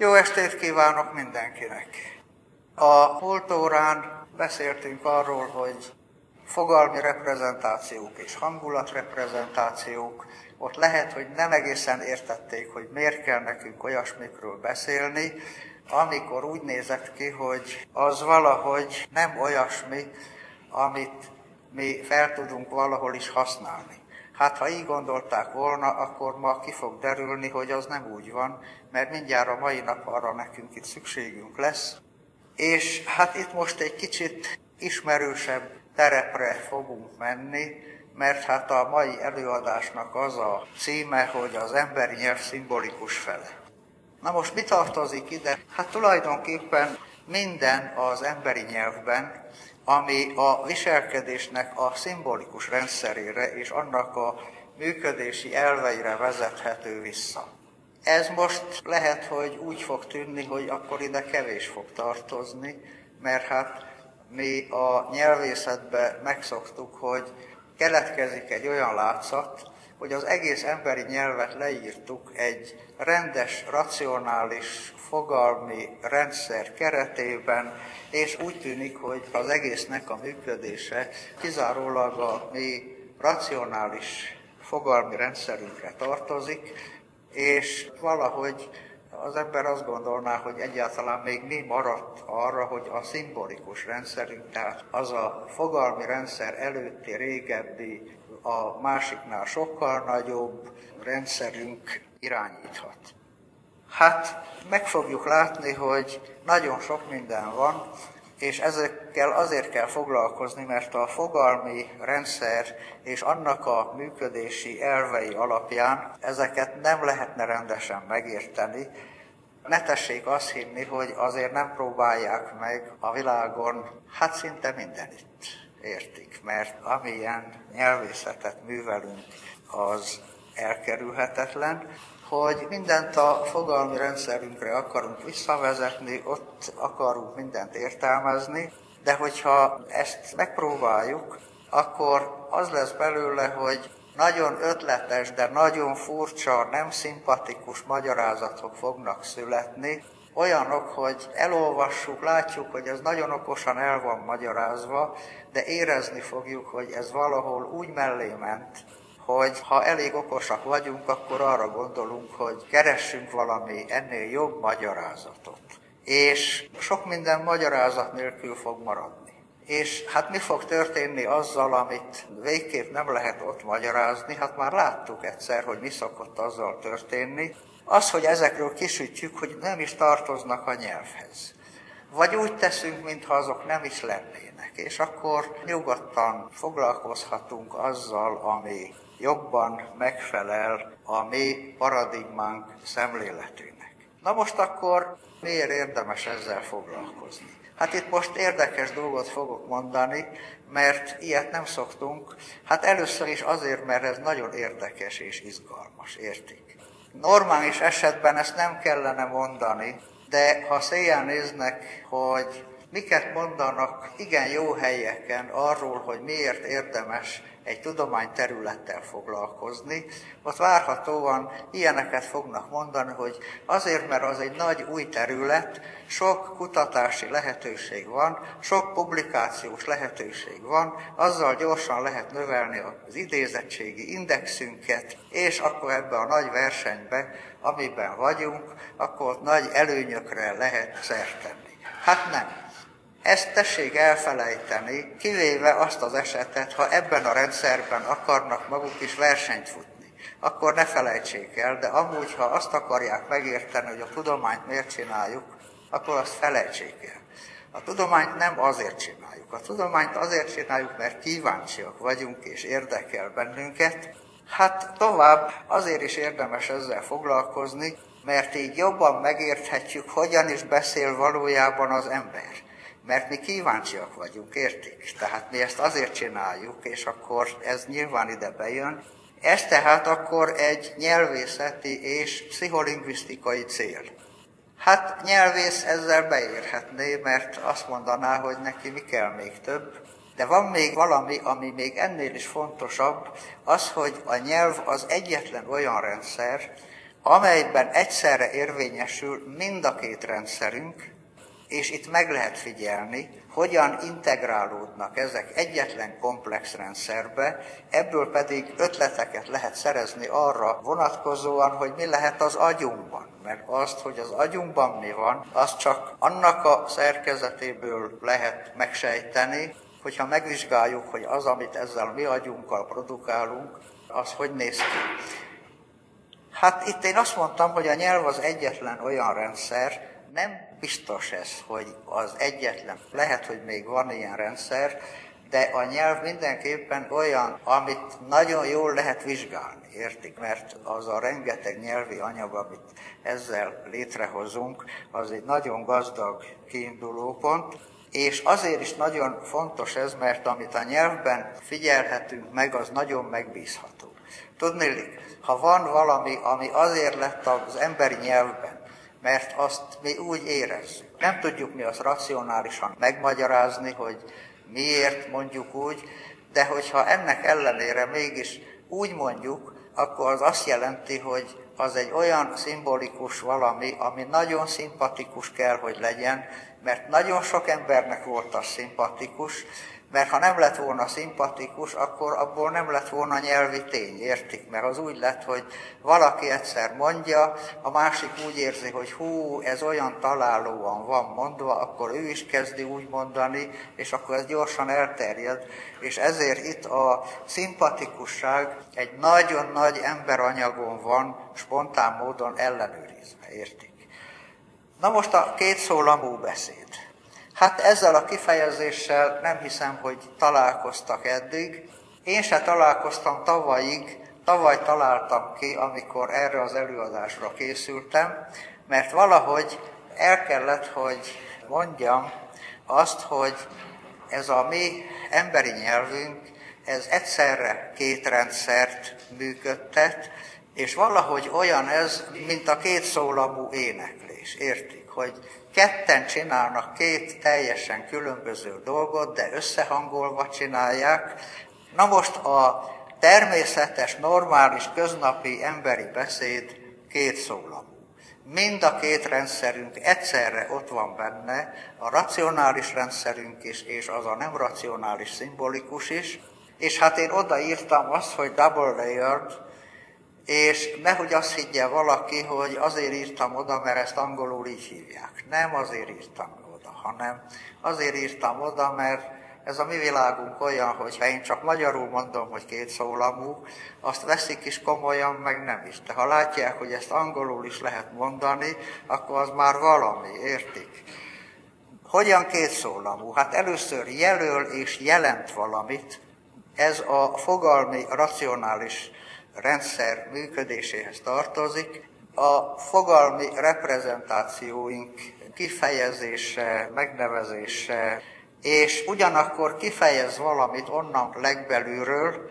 Jó estét kívánok mindenkinek! A múlt beszéltünk arról, hogy fogalmi reprezentációk és hangulatreprezentációk, ott lehet, hogy nem egészen értették, hogy miért kell nekünk olyasmikről beszélni, amikor úgy nézett ki, hogy az valahogy nem olyasmi, amit mi fel tudunk valahol is használni. Hát ha így gondolták volna, akkor ma ki fog derülni, hogy az nem úgy van, mert mindjárt a mai nap arra nekünk itt szükségünk lesz. És hát itt most egy kicsit ismerősebb terepre fogunk menni, mert hát a mai előadásnak az a címe, hogy az emberi nyelv szimbolikus fele. Na most mi tartozik ide? Hát tulajdonképpen minden az emberi nyelvben, ami a viselkedésnek a szimbolikus rendszerére és annak a működési elveire vezethető vissza. Ez most lehet, hogy úgy fog tűnni, hogy akkor ide kevés fog tartozni, mert hát mi a nyelvészetben megszoktuk, hogy keletkezik egy olyan látszat, hogy az egész emberi nyelvet leírtuk egy rendes, racionális, fogalmi rendszer keretében, és úgy tűnik, hogy az egésznek a működése kizárólag a mi racionális fogalmi rendszerünkre tartozik, és valahogy az ember azt gondolná, hogy egyáltalán még mi maradt arra, hogy a szimbolikus rendszerünk, tehát az a fogalmi rendszer előtti, régebbi, a másiknál sokkal nagyobb rendszerünk irányíthat. Hát meg fogjuk látni, hogy nagyon sok minden van, és ezekkel azért kell foglalkozni, mert a fogalmi rendszer és annak a működési elvei alapján ezeket nem lehetne rendesen megérteni. Ne tessék azt hinni, hogy azért nem próbálják meg a világon, hát szinte mindenütt értik, mert amilyen nyelvészetet művelünk, az elkerülhetetlen, hogy mindent a fogalmi rendszerünkre akarunk visszavezetni, ott akarunk mindent értelmezni, de hogyha ezt megpróbáljuk, akkor az lesz belőle, hogy nagyon ötletes, de nagyon furcsa, nem szimpatikus magyarázatok fognak születni, olyanok, hogy elolvassuk, látjuk, hogy ez nagyon okosan el van magyarázva, de érezni fogjuk, hogy ez valahol úgy mellé ment, hogy ha elég okosak vagyunk, akkor arra gondolunk, hogy keressünk valami ennél jobb magyarázatot. És sok minden magyarázat nélkül fog maradni. És hát mi fog történni azzal, amit végképp nem lehet ott magyarázni, hát már láttuk egyszer, hogy mi szokott azzal történni, az, hogy ezekről kisütjük, hogy nem is tartoznak a nyelvhez. Vagy úgy teszünk, mintha azok nem is lennének, és akkor nyugodtan foglalkozhatunk azzal, ami jobban megfelel a mi paradigmánk szemléletének. Na most akkor miért érdemes ezzel foglalkozni? Hát itt most érdekes dolgot fogok mondani, mert ilyet nem szoktunk. Hát először is azért, mert ez nagyon érdekes és izgalmas, értik? Normális esetben ezt nem kellene mondani, de ha széjjel néznek, hogy miket mondanak igen jó helyeken arról, hogy miért érdemes egy tudományterülettel foglalkozni, ott várhatóan ilyeneket fognak mondani, hogy azért, mert az egy nagy új terület, sok kutatási lehetőség van, sok publikációs lehetőség van, azzal gyorsan lehet növelni az idézettségi indexünket, és akkor ebbe a nagy versenybe, amiben vagyunk, akkor nagy előnyökre lehet szert tenni. Hát nem. Ezt tessék elfelejteni, kivéve azt az esetet, ha ebben a rendszerben akarnak maguk is versenyt futni. Akkor ne felejtsék el, de amúgy, ha azt akarják megérteni, hogy a tudományt miért csináljuk, akkor azt felejtsék el. A tudományt nem azért csináljuk. A tudományt azért csináljuk, mert kíváncsiak vagyunk és érdekel bennünket. Hát tovább azért is érdemes ezzel foglalkozni, mert így jobban megérthetjük, hogyan is beszél valójában az ember mert mi kíváncsiak vagyunk, értik? Tehát mi ezt azért csináljuk, és akkor ez nyilván ide bejön. Ez tehát akkor egy nyelvészeti és pszicholingvisztikai cél. Hát nyelvész ezzel beérhetné, mert azt mondaná, hogy neki mi kell még több. De van még valami, ami még ennél is fontosabb, az, hogy a nyelv az egyetlen olyan rendszer, amelyben egyszerre érvényesül mind a két rendszerünk, és itt meg lehet figyelni, hogyan integrálódnak ezek egyetlen komplex rendszerbe, ebből pedig ötleteket lehet szerezni arra vonatkozóan, hogy mi lehet az agyunkban. Mert azt, hogy az agyunkban mi van, azt csak annak a szerkezetéből lehet megsejteni, hogyha megvizsgáljuk, hogy az, amit ezzel mi agyunkkal produkálunk, az hogy néz ki. Hát itt én azt mondtam, hogy a nyelv az egyetlen olyan rendszer, nem biztos ez, hogy az egyetlen. Lehet, hogy még van ilyen rendszer, de a nyelv mindenképpen olyan, amit nagyon jól lehet vizsgálni, értik? Mert az a rengeteg nyelvi anyag, amit ezzel létrehozunk, az egy nagyon gazdag kiindulópont, és azért is nagyon fontos ez, mert amit a nyelvben figyelhetünk meg, az nagyon megbízható. Tudni, ha van valami, ami azért lett az emberi nyelvben, mert azt mi úgy érezzük. Nem tudjuk mi azt racionálisan megmagyarázni, hogy miért mondjuk úgy, de hogyha ennek ellenére mégis úgy mondjuk, akkor az azt jelenti, hogy az egy olyan szimbolikus valami, ami nagyon szimpatikus kell, hogy legyen, mert nagyon sok embernek volt az szimpatikus, mert ha nem lett volna szimpatikus, akkor abból nem lett volna nyelvi tény, értik? Mert az úgy lett, hogy valaki egyszer mondja, a másik úgy érzi, hogy hú, ez olyan találóan van mondva, akkor ő is kezdi úgy mondani, és akkor ez gyorsan elterjed. És ezért itt a szimpatikusság egy nagyon nagy emberanyagon van, spontán módon ellenőrizve, értik? Na most a két szólamú beszéd. Hát ezzel a kifejezéssel nem hiszem, hogy találkoztak eddig. Én se találkoztam tavalyig, tavaly találtam ki, amikor erre az előadásra készültem, mert valahogy el kellett, hogy mondjam azt, hogy ez a mi emberi nyelvünk, ez egyszerre két rendszert működtet, és valahogy olyan ez, mint a két szólamú éneklés, értik? Hogy ketten csinálnak két teljesen különböző dolgot, de összehangolva csinálják. Na most a természetes, normális, köznapi emberi beszéd két szólamú. Mind a két rendszerünk egyszerre ott van benne, a racionális rendszerünk is, és az a nem racionális, szimbolikus is. És hát én odaírtam azt, hogy double layered, és nehogy azt higgye valaki, hogy azért írtam oda, mert ezt angolul így hívják. Nem azért írtam oda, hanem azért írtam oda, mert ez a mi világunk olyan, hogy ha én csak magyarul mondom, hogy két szólamú, azt veszik is komolyan, meg nem is. De ha látják, hogy ezt angolul is lehet mondani, akkor az már valami, értik? Hogyan két szólamú? Hát először jelöl és jelent valamit. Ez a fogalmi, racionális rendszer működéséhez tartozik. A fogalmi reprezentációink kifejezése, megnevezése, és ugyanakkor kifejez valamit onnan legbelülről,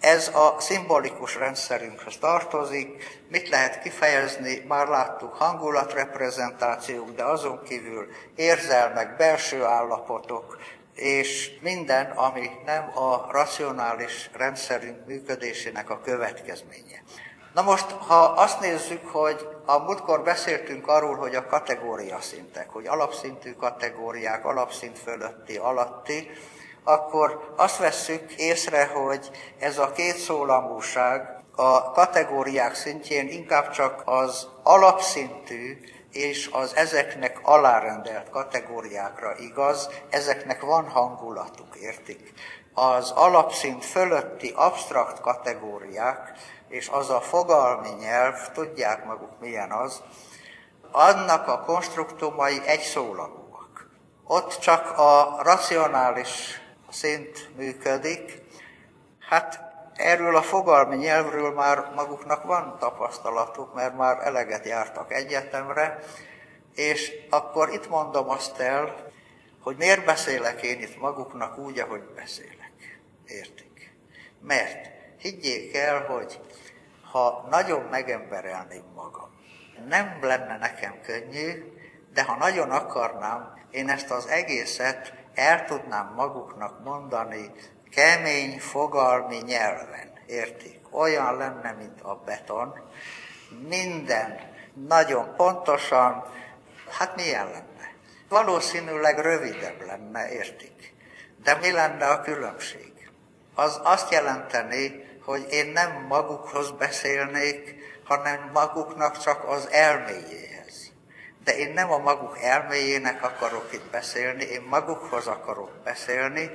ez a szimbolikus rendszerünkhöz tartozik. Mit lehet kifejezni? Már láttuk hangulatreprezentációk, de azon kívül érzelmek, belső állapotok, és minden, ami nem a racionális rendszerünk működésének a következménye. Na most, ha azt nézzük, hogy a múltkor beszéltünk arról, hogy a kategória szintek, hogy alapszintű kategóriák, alapszint fölötti, alatti, akkor azt vesszük észre, hogy ez a két szólamúság a kategóriák szintjén inkább csak az alapszintű és az ezeknek alárendelt kategóriákra igaz, ezeknek van hangulatuk, értik? Az alapszint fölötti absztrakt kategóriák, és az a fogalmi nyelv, tudják maguk milyen az, annak a konstruktumai egy szólamúak. Ott csak a racionális szint működik, hát Erről a fogalmi nyelvről már maguknak van tapasztalatuk, mert már eleget jártak egyetemre, és akkor itt mondom azt el, hogy miért beszélek én itt maguknak úgy, ahogy beszélek. Értik? Mert higgyék el, hogy ha nagyon megemberelném magam, nem lenne nekem könnyű, de ha nagyon akarnám, én ezt az egészet el tudnám maguknak mondani kemény fogalmi nyelven, értik? Olyan lenne, mint a beton, minden nagyon pontosan, hát milyen lenne? Valószínűleg rövidebb lenne, értik? De mi lenne a különbség? Az azt jelenteni, hogy én nem magukhoz beszélnék, hanem maguknak csak az elméjéhez. De én nem a maguk elméjének akarok itt beszélni, én magukhoz akarok beszélni,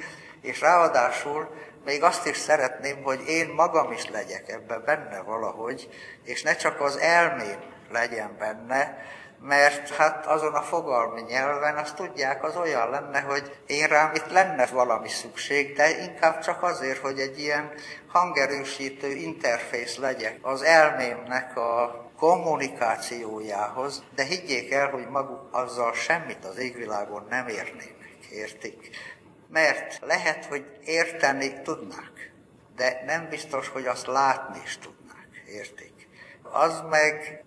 és ráadásul még azt is szeretném, hogy én magam is legyek ebben benne valahogy, és ne csak az elmém legyen benne, mert hát azon a fogalmi nyelven azt tudják, az olyan lenne, hogy én rám itt lenne valami szükség, de inkább csak azért, hogy egy ilyen hangerősítő interfész legyek az elmémnek a kommunikációjához, de higgyék el, hogy maguk azzal semmit az égvilágon nem érnének, értik? Mert lehet, hogy érteni tudnák, de nem biztos, hogy azt látni is tudnák, értik? Az meg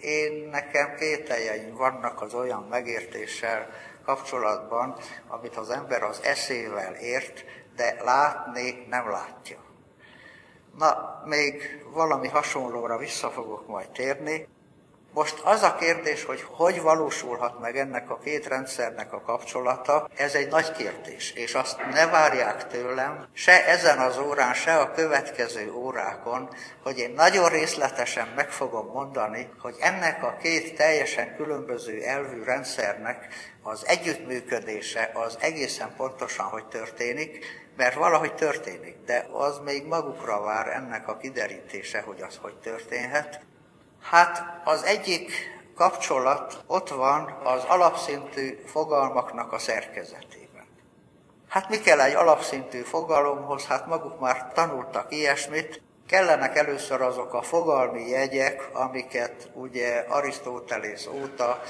én nekem kételjeim vannak az olyan megértéssel kapcsolatban, amit az ember az eszével ért, de látni nem látja. Na, még valami hasonlóra vissza fogok majd térni. Most az a kérdés, hogy hogy valósulhat meg ennek a két rendszernek a kapcsolata, ez egy nagy kérdés, és azt ne várják tőlem, se ezen az órán, se a következő órákon, hogy én nagyon részletesen meg fogom mondani, hogy ennek a két teljesen különböző elvű rendszernek az együttműködése az egészen pontosan, hogy történik, mert valahogy történik, de az még magukra vár ennek a kiderítése, hogy az hogy történhet. Hát az egyik kapcsolat ott van az alapszintű fogalmaknak a szerkezetében. Hát mi kell egy alapszintű fogalomhoz? Hát maguk már tanultak ilyesmit, kellenek először azok a fogalmi jegyek, amiket ugye Arisztótelész óta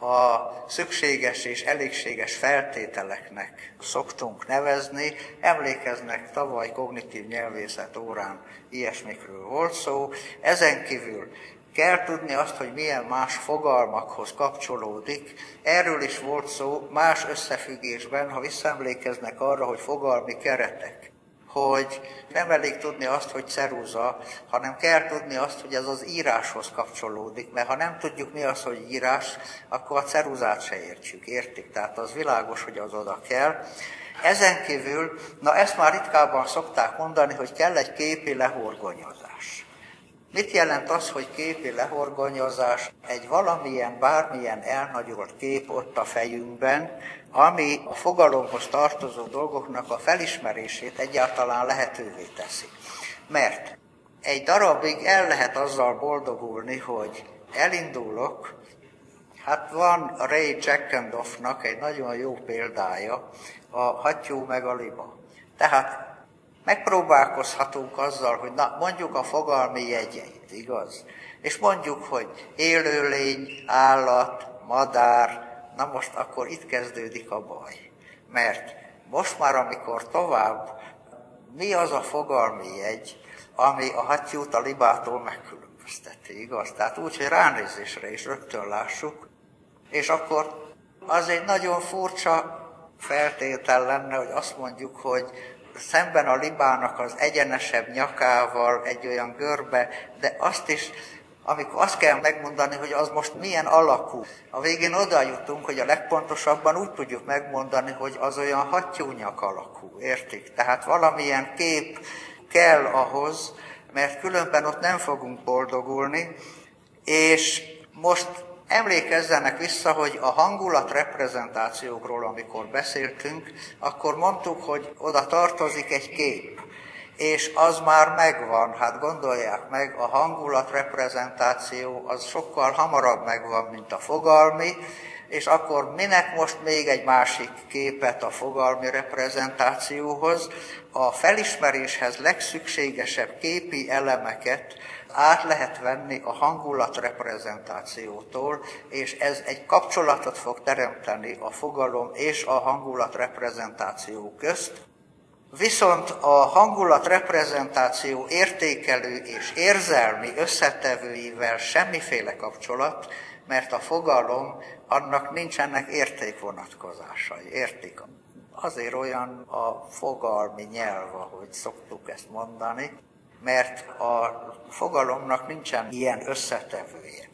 a szükséges és elégséges feltételeknek szoktunk nevezni. Emlékeznek, tavaly kognitív nyelvészet órán ilyesmikről volt szó. Ezen kívül Kell tudni azt, hogy milyen más fogalmakhoz kapcsolódik. Erről is volt szó más összefüggésben, ha visszaemlékeznek arra, hogy fogalmi keretek hogy nem elég tudni azt, hogy ceruza, hanem kell tudni azt, hogy ez az íráshoz kapcsolódik, mert ha nem tudjuk mi az, hogy írás, akkor a ceruzát se értjük, értik? Tehát az világos, hogy az oda kell. Ezen kívül, na ezt már ritkábban szokták mondani, hogy kell egy képi lehorgonyozás. Mit jelent az, hogy képi lehorgonyozás? Egy valamilyen, bármilyen elnagyolt kép ott a fejünkben, ami a fogalomhoz tartozó dolgoknak a felismerését egyáltalán lehetővé teszi. Mert egy darabig el lehet azzal boldogulni, hogy elindulok, hát van Ray Jackendoffnak egy nagyon jó példája, a hattyú meg a liba. Tehát megpróbálkozhatunk azzal, hogy na, mondjuk a fogalmi jegyeit, igaz? És mondjuk, hogy élőlény, állat, madár, na most akkor itt kezdődik a baj. Mert most már, amikor tovább, mi az a fogalmi jegy, ami a hattyút a libától megkülönbözteti, igaz? Tehát úgy, hogy ránézésre is rögtön lássuk, és akkor az egy nagyon furcsa feltétel lenne, hogy azt mondjuk, hogy szemben a libának az egyenesebb nyakával egy olyan görbe, de azt is, amikor azt kell megmondani, hogy az most milyen alakú. A végén oda jutunk, hogy a legpontosabban úgy tudjuk megmondani, hogy az olyan hattyúnyak alakú, értik? Tehát valamilyen kép kell ahhoz, mert különben ott nem fogunk boldogulni, és most Emlékezzenek vissza, hogy a hangulat reprezentációkról, amikor beszéltünk, akkor mondtuk, hogy oda tartozik egy kép, és az már megvan, hát gondolják meg, a hangulat reprezentáció az sokkal hamarabb megvan, mint a fogalmi, és akkor minek most még egy másik képet a fogalmi reprezentációhoz? A felismeréshez legszükségesebb képi elemeket át lehet venni a hangulat reprezentációtól, és ez egy kapcsolatot fog teremteni a fogalom és a hangulat reprezentáció közt. Viszont a hangulat reprezentáció értékelő és érzelmi összetevőivel semmiféle kapcsolat, mert a fogalom, annak nincsenek értékvonatkozásai, értik? Azért olyan a fogalmi nyelv, ahogy szoktuk ezt mondani, mert a fogalomnak nincsen ilyen összetevője.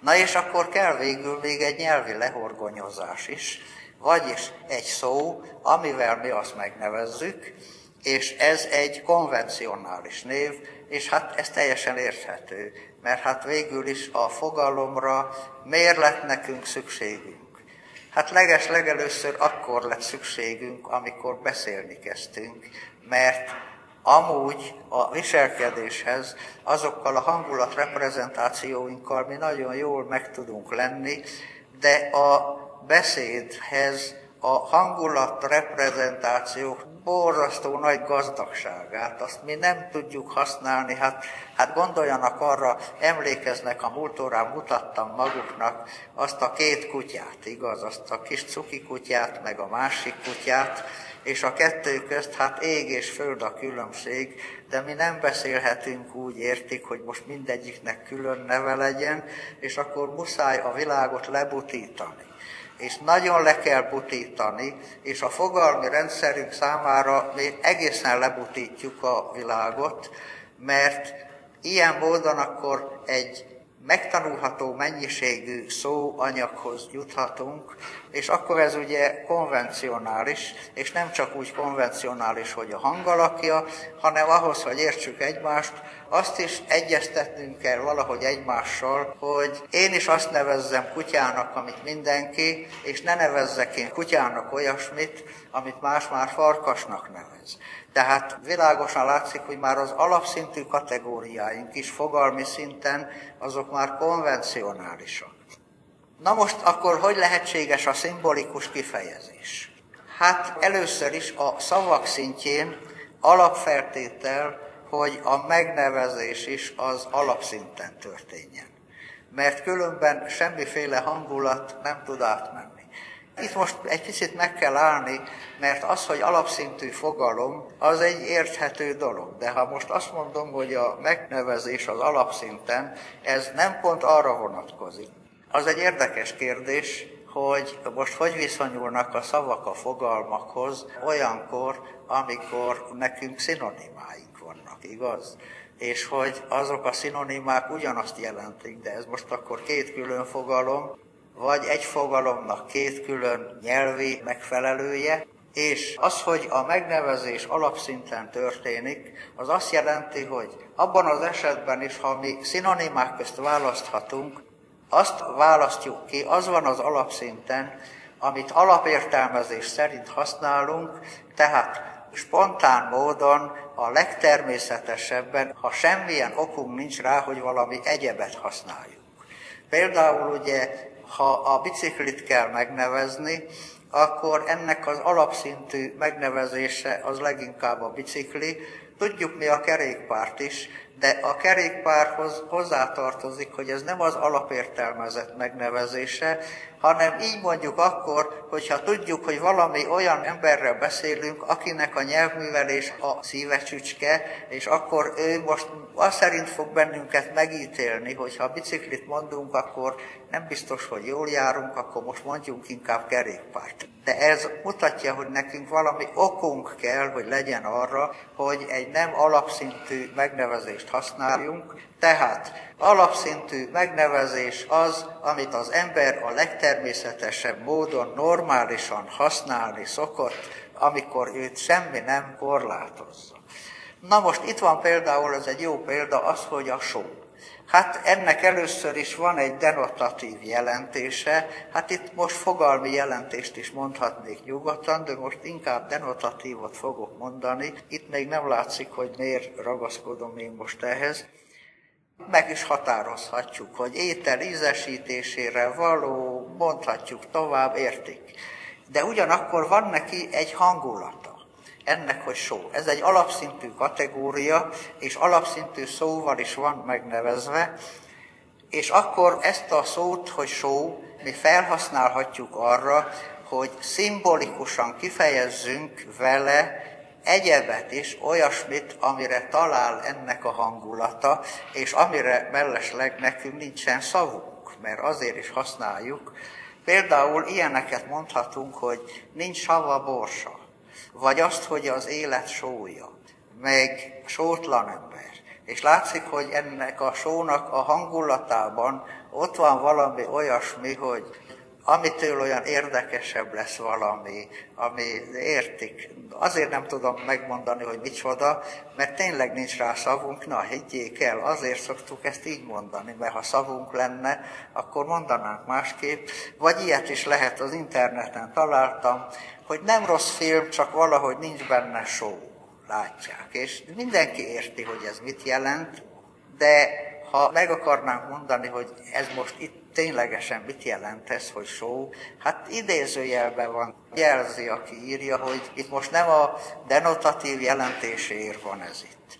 Na és akkor kell végül még egy nyelvi lehorgonyozás is, vagyis egy szó, amivel mi azt megnevezzük, és ez egy konvencionális név, és hát ez teljesen érthető, mert hát végül is a fogalomra miért lett nekünk szükségünk? Hát leges legelőször akkor lett szükségünk, amikor beszélni kezdtünk, mert amúgy a viselkedéshez azokkal a hangulat reprezentációinkkal mi nagyon jól meg tudunk lenni, de a beszédhez a hangulat reprezentációk borzasztó nagy gazdagságát, azt mi nem tudjuk használni. Hát, hát gondoljanak arra, emlékeznek, a múlt órán mutattam maguknak azt a két kutyát, igaz, azt a kis cuki kutyát, meg a másik kutyát, és a kettő közt hát ég és föld a különbség, de mi nem beszélhetünk úgy, értik, hogy most mindegyiknek külön neve legyen, és akkor muszáj a világot lebutítani és nagyon le kell butítani, és a fogalmi rendszerünk számára mi egészen lebutítjuk a világot, mert ilyen módon akkor egy megtanulható mennyiségű szóanyaghoz juthatunk, és akkor ez ugye konvencionális, és nem csak úgy konvencionális, hogy a hangalakja, hanem ahhoz, hogy értsük egymást, azt is egyeztetnünk kell valahogy egymással, hogy én is azt nevezzem kutyának, amit mindenki, és ne nevezzek én kutyának olyasmit, amit más már farkasnak nevez. Tehát világosan látszik, hogy már az alapszintű kategóriáink is fogalmi szinten, azok már konvencionálisak. Na most akkor hogy lehetséges a szimbolikus kifejezés? Hát először is a szavak szintjén alapfeltétel, hogy a megnevezés is az alapszinten történjen. Mert különben semmiféle hangulat nem tud átmenni. Itt most egy picit meg kell állni, mert az, hogy alapszintű fogalom, az egy érthető dolog. De ha most azt mondom, hogy a megnevezés az alapszinten, ez nem pont arra vonatkozik. Az egy érdekes kérdés, hogy most hogy viszonyulnak a szavak a fogalmakhoz olyankor, amikor nekünk szinonimáink vannak, igaz? És hogy azok a szinonimák ugyanazt jelentik, de ez most akkor két külön fogalom, vagy egy fogalomnak két külön nyelvi megfelelője, és az, hogy a megnevezés alapszinten történik, az azt jelenti, hogy abban az esetben is, ha mi szinonimák közt választhatunk, azt választjuk ki, az van az alapszinten, amit alapértelmezés szerint használunk, tehát spontán módon a legtermészetesebben, ha semmilyen okunk nincs rá, hogy valami egyebet használjuk. Például ugye ha a biciklit kell megnevezni, akkor ennek az alapszintű megnevezése az leginkább a bicikli. Tudjuk mi a kerékpárt is, de a kerékpárhoz hozzátartozik, hogy ez nem az alapértelmezett megnevezése, hanem így mondjuk akkor, hogyha tudjuk, hogy valami olyan emberrel beszélünk, akinek a nyelvművelés a szíve csücske, és akkor ő most azt szerint fog bennünket megítélni, hogy ha biciklit mondunk, akkor nem biztos, hogy jól járunk, akkor most mondjunk inkább kerékpárt. De ez mutatja, hogy nekünk valami okunk kell, hogy legyen arra, hogy egy nem alapszintű megnevezést használjunk, tehát alapszintű megnevezés az, amit az ember a legtermészetesebb módon normálisan használni szokott, amikor őt semmi nem korlátozza. Na most itt van például, ez egy jó példa, az, hogy a só. Hát ennek először is van egy denotatív jelentése, hát itt most fogalmi jelentést is mondhatnék nyugodtan, de most inkább denotatívot fogok mondani. Itt még nem látszik, hogy miért ragaszkodom én most ehhez meg is határozhatjuk, hogy étel ízesítésére való, mondhatjuk tovább, érték. De ugyanakkor van neki egy hangulata. Ennek, hogy só. Ez egy alapszintű kategória, és alapszintű szóval is van megnevezve, és akkor ezt a szót, hogy só, mi felhasználhatjuk arra, hogy szimbolikusan kifejezzünk vele egyebet is, olyasmit, amire talál ennek a hangulata, és amire mellesleg nekünk nincsen szavunk, mert azért is használjuk. Például ilyeneket mondhatunk, hogy nincs sava borsa, vagy azt, hogy az élet sója, meg sótlan ember, És látszik, hogy ennek a sónak a hangulatában ott van valami olyasmi, hogy amitől olyan érdekesebb lesz valami, ami értik. Azért nem tudom megmondani, hogy micsoda, mert tényleg nincs rá szavunk, na higgyék el, azért szoktuk ezt így mondani, mert ha szavunk lenne, akkor mondanánk másképp, vagy ilyet is lehet az interneten találtam, hogy nem rossz film, csak valahogy nincs benne show, látják. És mindenki érti, hogy ez mit jelent, de ha meg akarnánk mondani, hogy ez most itt ténylegesen mit jelent ez, hogy show, hát idézőjelben van, jelzi, aki írja, hogy itt most nem a denotatív jelentéséért van ez itt.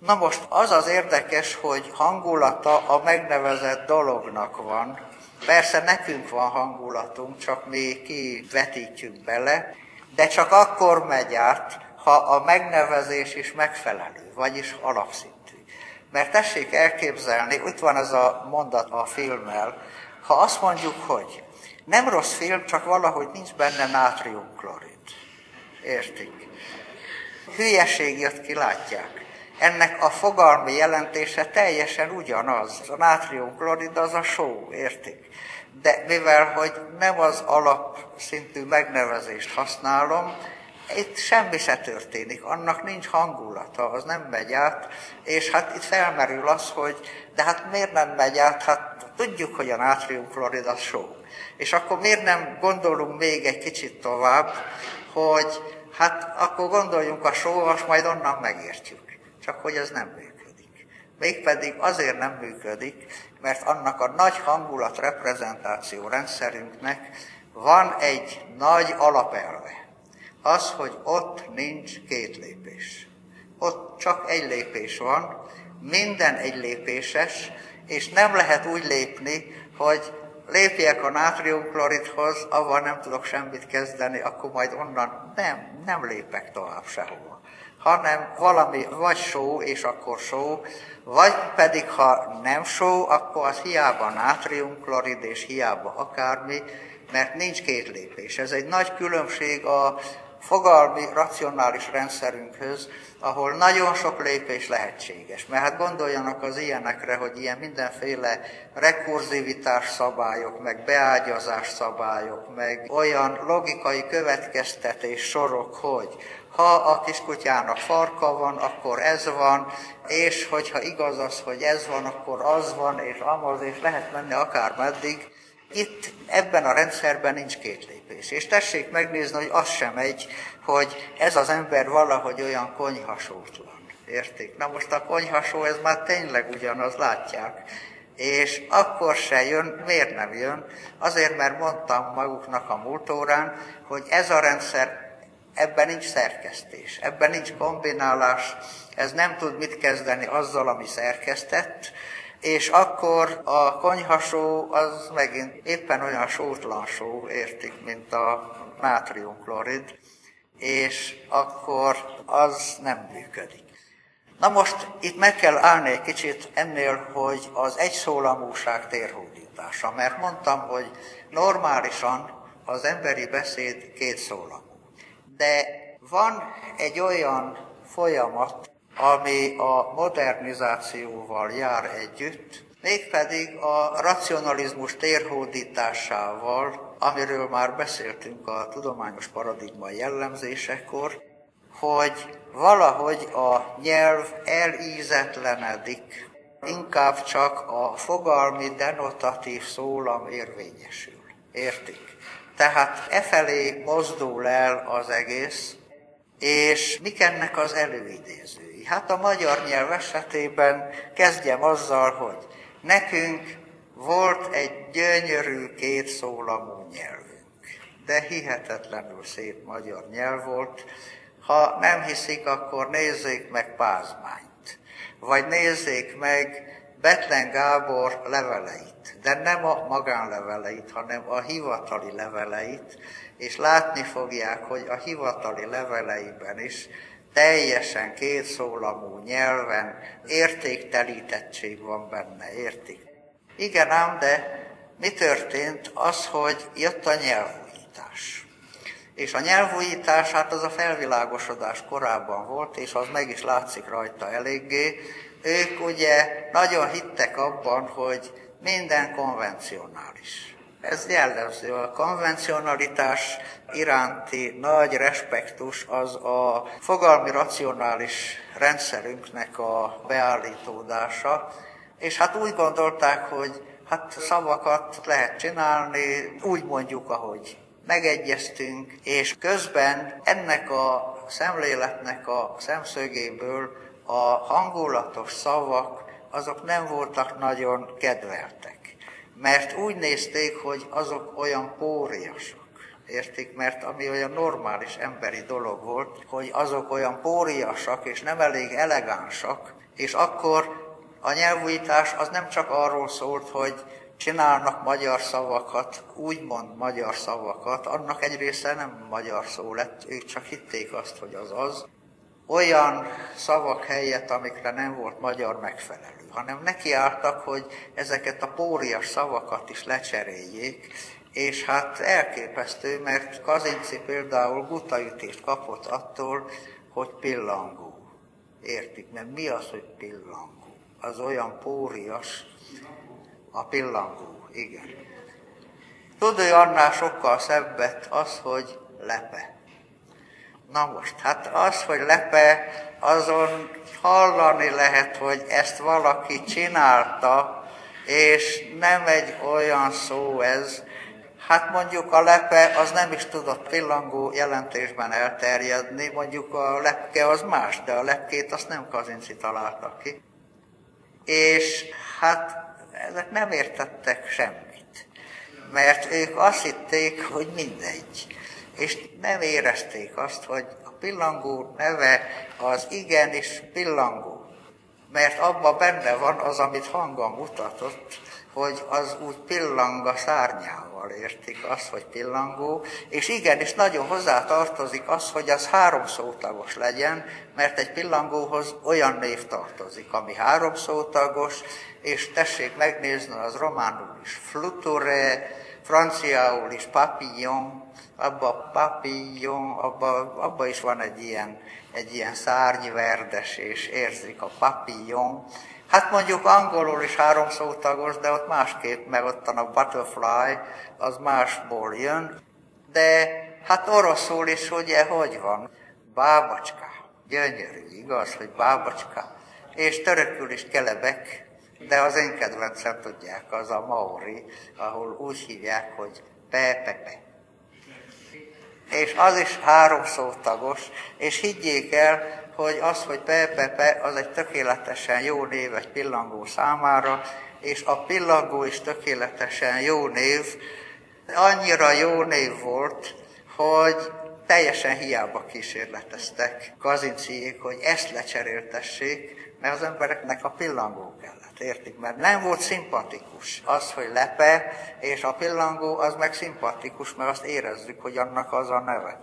Na most az az érdekes, hogy hangulata a megnevezett dolognak van. Persze nekünk van hangulatunk, csak mi kivetítjük bele, de csak akkor megy át, ha a megnevezés is megfelelő, vagyis alapszint. Mert tessék elképzelni, itt van ez a mondat a filmmel, ha azt mondjuk, hogy nem rossz film, csak valahogy nincs benne nátriumklorid. Értik? Hülyeség jött ki, látják. Ennek a fogalmi jelentése teljesen ugyanaz. A nátriumklorid az a só, értik? De mivel, hogy nem az alapszintű megnevezést használom, itt semmi se történik, annak nincs hangulata, az nem megy át, és hát itt felmerül az, hogy de hát miért nem megy át, hát tudjuk, hogy a nátriumklorid az só. És akkor miért nem gondolunk még egy kicsit tovább, hogy hát akkor gondoljunk a sóvas, majd onnan megértjük. Csak hogy ez nem működik. Mégpedig azért nem működik, mert annak a nagy hangulat reprezentáció rendszerünknek van egy nagy alapelve az, hogy ott nincs két lépés. Ott csak egy lépés van, minden egy lépéses, és nem lehet úgy lépni, hogy lépjek a nátriumkloridhoz, avval nem tudok semmit kezdeni, akkor majd onnan nem, nem lépek tovább sehova. Hanem valami vagy só, és akkor só, vagy pedig ha nem só, akkor az hiába nátriumklorid, és hiába akármi, mert nincs két lépés. Ez egy nagy különbség a fogalmi, racionális rendszerünkhöz, ahol nagyon sok lépés lehetséges. Mert hát gondoljanak az ilyenekre, hogy ilyen mindenféle rekurzivitás szabályok, meg beágyazás szabályok, meg olyan logikai következtetés sorok, hogy ha a kiskutyának farka van, akkor ez van, és hogyha igaz az, hogy ez van, akkor az van, és amaz, és lehet menni akár meddig, itt ebben a rendszerben nincs két lépés. És tessék megnézni, hogy az sem egy, hogy ez az ember valahogy olyan konyhasótlan. Érték? Na most a konyhasó, ez már tényleg ugyanaz, látják. És akkor se jön, miért nem jön? Azért, mert mondtam maguknak a múlt órán, hogy ez a rendszer, ebben nincs szerkesztés, ebben nincs kombinálás, ez nem tud mit kezdeni azzal, ami szerkesztett, és akkor a konyhasó az megint éppen olyan sótlan só, értik, mint a nátriumklorid, és akkor az nem működik. Na most itt meg kell állni egy kicsit ennél, hogy az egyszólamúság térhódítása, mert mondtam, hogy normálisan az emberi beszéd két szólamú. De van egy olyan folyamat, ami a modernizációval jár együtt, mégpedig a racionalizmus térhódításával, amiről már beszéltünk a tudományos paradigma jellemzésekor, hogy valahogy a nyelv elízetlenedik, inkább csak a fogalmi denotatív szólam érvényesül. Értik? Tehát e felé mozdul el az egész, és mik ennek az előidéző? Hát a magyar nyelv esetében kezdjem azzal, hogy nekünk volt egy gyönyörű két szólamú nyelvünk, de hihetetlenül szép magyar nyelv volt. Ha nem hiszik, akkor nézzék meg Pázmányt, vagy nézzék meg Betlen Gábor leveleit, de nem a magánleveleit, hanem a hivatali leveleit, és látni fogják, hogy a hivatali leveleiben is teljesen kétszólamú nyelven értéktelítettség van benne, értik? Igen ám, de mi történt? Az, hogy jött a nyelvújítás. És a nyelvújítás, hát az a felvilágosodás korábban volt, és az meg is látszik rajta eléggé. Ők ugye nagyon hittek abban, hogy minden konvencionális. Ez jellemző. A konvencionalitás iránti nagy respektus az a fogalmi racionális rendszerünknek a beállítódása, és hát úgy gondolták, hogy hát szavakat lehet csinálni, úgy mondjuk, ahogy megegyeztünk, és közben ennek a szemléletnek a szemszögéből a hangulatos szavak, azok nem voltak nagyon kedveltek. Mert úgy nézték, hogy azok olyan póriasak. Értik? Mert ami olyan normális emberi dolog volt, hogy azok olyan póriasak és nem elég elegánsak, és akkor a nyelvújítás az nem csak arról szólt, hogy csinálnak magyar szavakat, úgymond magyar szavakat, annak egy része nem magyar szó lett, ők csak hitték azt, hogy az az. Olyan szavak helyett, amikre nem volt magyar megfelelő, hanem nekiálltak, hogy ezeket a pórias szavakat is lecseréljék, és hát elképesztő, mert Kazinci például gutaütést kapott attól, hogy pillangó. Értik? Mert mi az, hogy pillangó? Az olyan pórias, a pillangó, igen. Tudja annál sokkal szebbet az, hogy lepe. Na most, hát az, hogy lepe, azon hallani lehet, hogy ezt valaki csinálta, és nem egy olyan szó ez, Hát mondjuk a lepe az nem is tudott pillangó jelentésben elterjedni, mondjuk a lepke az más, de a lepkét azt nem Kazinci találta ki. És hát ezek nem értettek semmit, mert ők azt hitték, hogy mindegy, és nem érezték azt, hogy a pillangó neve az igenis pillangó, mert abban benne van az, amit hangom mutatott, hogy az úgy pillang a szárnyával, értik azt, hogy pillangó, és igenis nagyon hozzá tartozik az, hogy az háromszótagos legyen, mert egy pillangóhoz olyan név tartozik, ami háromszótagos, és tessék megnézni, az románul is. Fluture, franciául is papillon, abba papillon, abba, abba is van egy ilyen, egy ilyen szárnyverdes, és érzik a papillon, Hát mondjuk angolul is háromszótagos, de ott másképp, mert ott a butterfly, az másból jön. De hát oroszul is ugye hogy van? Bábacska. Gyönyörű, igaz, hogy bábacska. És törökül is kelebek, de az én kedvencem tudják, az a maori, ahol úgy hívják, hogy pepepe. És az is háromszótagos, és higgyék el, hogy az, hogy Pepe, az egy tökéletesen jó név egy pillangó számára, és a pillangó is tökéletesen jó név, annyira jó név volt, hogy teljesen hiába kísérleteztek kazinciék, hogy ezt lecseréltessék, mert az embereknek a pillangó kellett, értik? Mert nem volt szimpatikus az, hogy lepe, és a pillangó az meg szimpatikus, mert azt érezzük, hogy annak az a neve.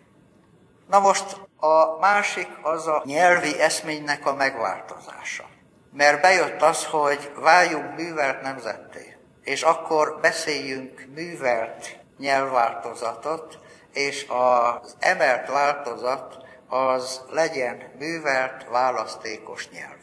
Na most a másik az a nyelvi eszménynek a megváltozása. Mert bejött az, hogy váljunk művelt nemzetté, és akkor beszéljünk művelt nyelvváltozatot, és az emelt változat az legyen művelt, választékos nyelv.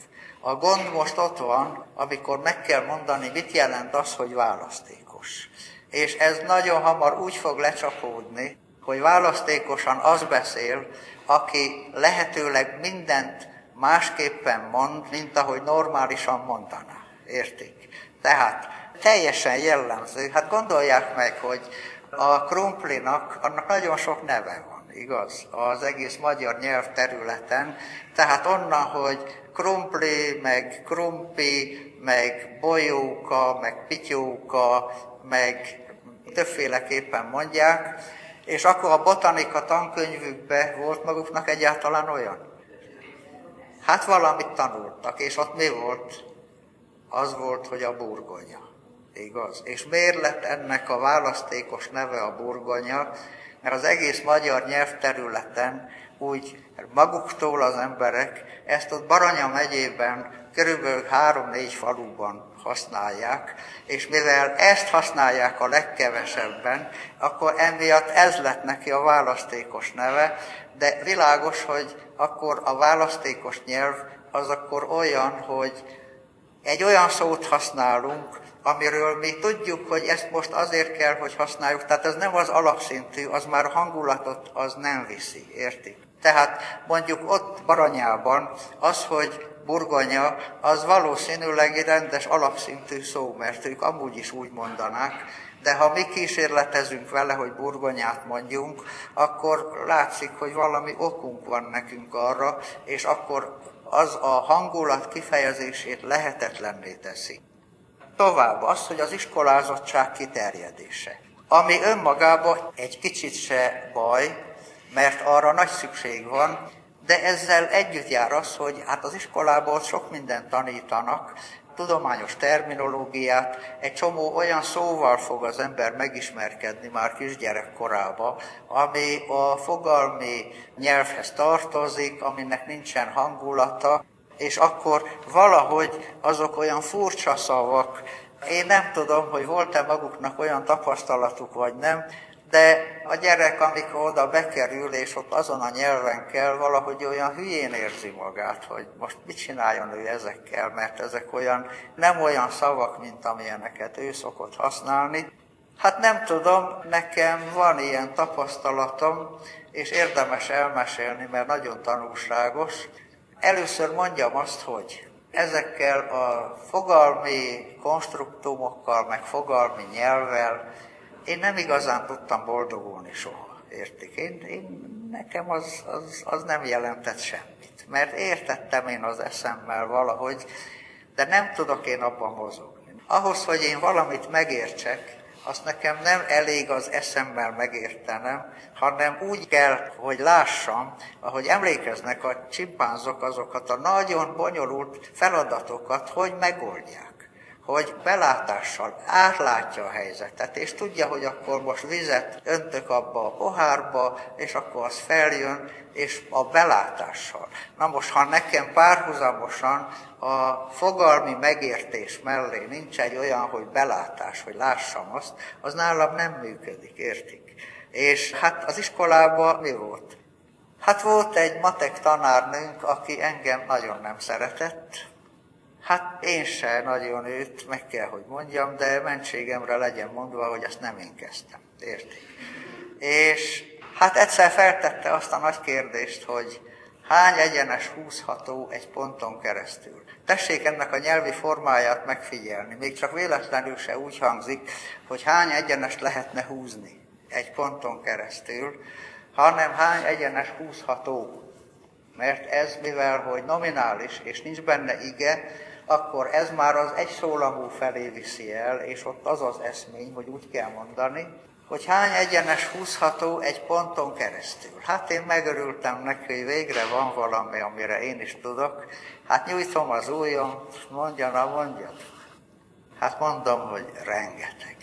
A gond most ott van, amikor meg kell mondani, mit jelent az, hogy választékos. És ez nagyon hamar úgy fog lecsapódni, hogy választékosan az beszél, aki lehetőleg mindent másképpen mond, mint ahogy normálisan mondaná. Értik? Tehát teljesen jellemző. Hát gondolják meg, hogy a krumplinak, annak nagyon sok neve van, igaz? Az egész magyar nyelv területen. Tehát onnan, hogy krumpli, meg krumpi, meg bolyóka, meg pityóka, meg többféleképpen mondják, és akkor a botanika tankönyvükbe volt maguknak egyáltalán olyan? Hát valamit tanultak, és ott mi volt? Az volt, hogy a burgonya. Igaz? És miért lett ennek a választékos neve a burgonya? Mert az egész magyar nyelvterületen úgy maguktól az emberek ezt ott Baranya megyében körülbelül három-négy faluban használják, és mivel ezt használják a legkevesebben, akkor emiatt ez lett neki a választékos neve, de világos, hogy akkor a választékos nyelv az akkor olyan, hogy egy olyan szót használunk, amiről mi tudjuk, hogy ezt most azért kell, hogy használjuk, tehát ez nem az alapszintű, az már hangulatot az nem viszi, értik? Tehát mondjuk ott Baranyában az, hogy burgonya, az valószínűleg egy rendes alapszintű szó, mert ők amúgy is úgy mondanák, de ha mi kísérletezünk vele, hogy burgonyát mondjunk, akkor látszik, hogy valami okunk van nekünk arra, és akkor az a hangulat kifejezését lehetetlenné teszi. Tovább az, hogy az iskolázottság kiterjedése. Ami önmagában egy kicsit se baj, mert arra nagy szükség van, de ezzel együtt jár az, hogy hát az iskolából sok mindent tanítanak, tudományos terminológiát, egy csomó olyan szóval fog az ember megismerkedni már kisgyerek korába, ami a fogalmi nyelvhez tartozik, aminek nincsen hangulata, és akkor valahogy azok olyan furcsa szavak, én nem tudom, hogy volt-e maguknak olyan tapasztalatuk, vagy nem, de a gyerek, amikor oda bekerül, és ott azon a nyelven kell, valahogy olyan hülyén érzi magát, hogy most mit csináljon ő ezekkel, mert ezek olyan, nem olyan szavak, mint amilyeneket ő szokott használni. Hát nem tudom, nekem van ilyen tapasztalatom, és érdemes elmesélni, mert nagyon tanulságos. Először mondjam azt, hogy ezekkel a fogalmi konstruktumokkal, meg fogalmi nyelvvel én nem igazán tudtam boldogulni soha, értik? Én, én, nekem az, az, az nem jelentett semmit, mert értettem én az eszemmel valahogy, de nem tudok én abban mozogni. Ahhoz, hogy én valamit megértsek, azt nekem nem elég az eszemmel megértenem, hanem úgy kell, hogy lássam, ahogy emlékeznek a csimpánzok azokat a nagyon bonyolult feladatokat, hogy megoldják hogy belátással átlátja a helyzetet, és tudja, hogy akkor most vizet öntök abba a pohárba, és akkor az feljön, és a belátással. Na most, ha nekem párhuzamosan a fogalmi megértés mellé nincs egy olyan, hogy belátás, hogy lássam azt, az nálam nem működik, értik? És hát az iskolában mi volt? Hát volt egy matek tanárnőnk, aki engem nagyon nem szeretett, Hát én se nagyon őt, meg kell, hogy mondjam, de mentségemre legyen mondva, hogy ezt nem én kezdtem. Érti? És hát egyszer feltette azt a nagy kérdést, hogy hány egyenes húzható egy ponton keresztül. Tessék ennek a nyelvi formáját megfigyelni. Még csak véletlenül se úgy hangzik, hogy hány egyenes lehetne húzni egy ponton keresztül, hanem hány egyenes húzható. Mert ez, mivel hogy nominális és nincs benne ige, akkor ez már az egy szólamú felé viszi el, és ott az az eszmény, hogy úgy kell mondani, hogy hány egyenes húzható egy ponton keresztül. Hát én megörültem neki, hogy végre van valami, amire én is tudok. Hát nyújtom az ujjam, mondja, na mondja. Hát mondom, hogy rengeteg.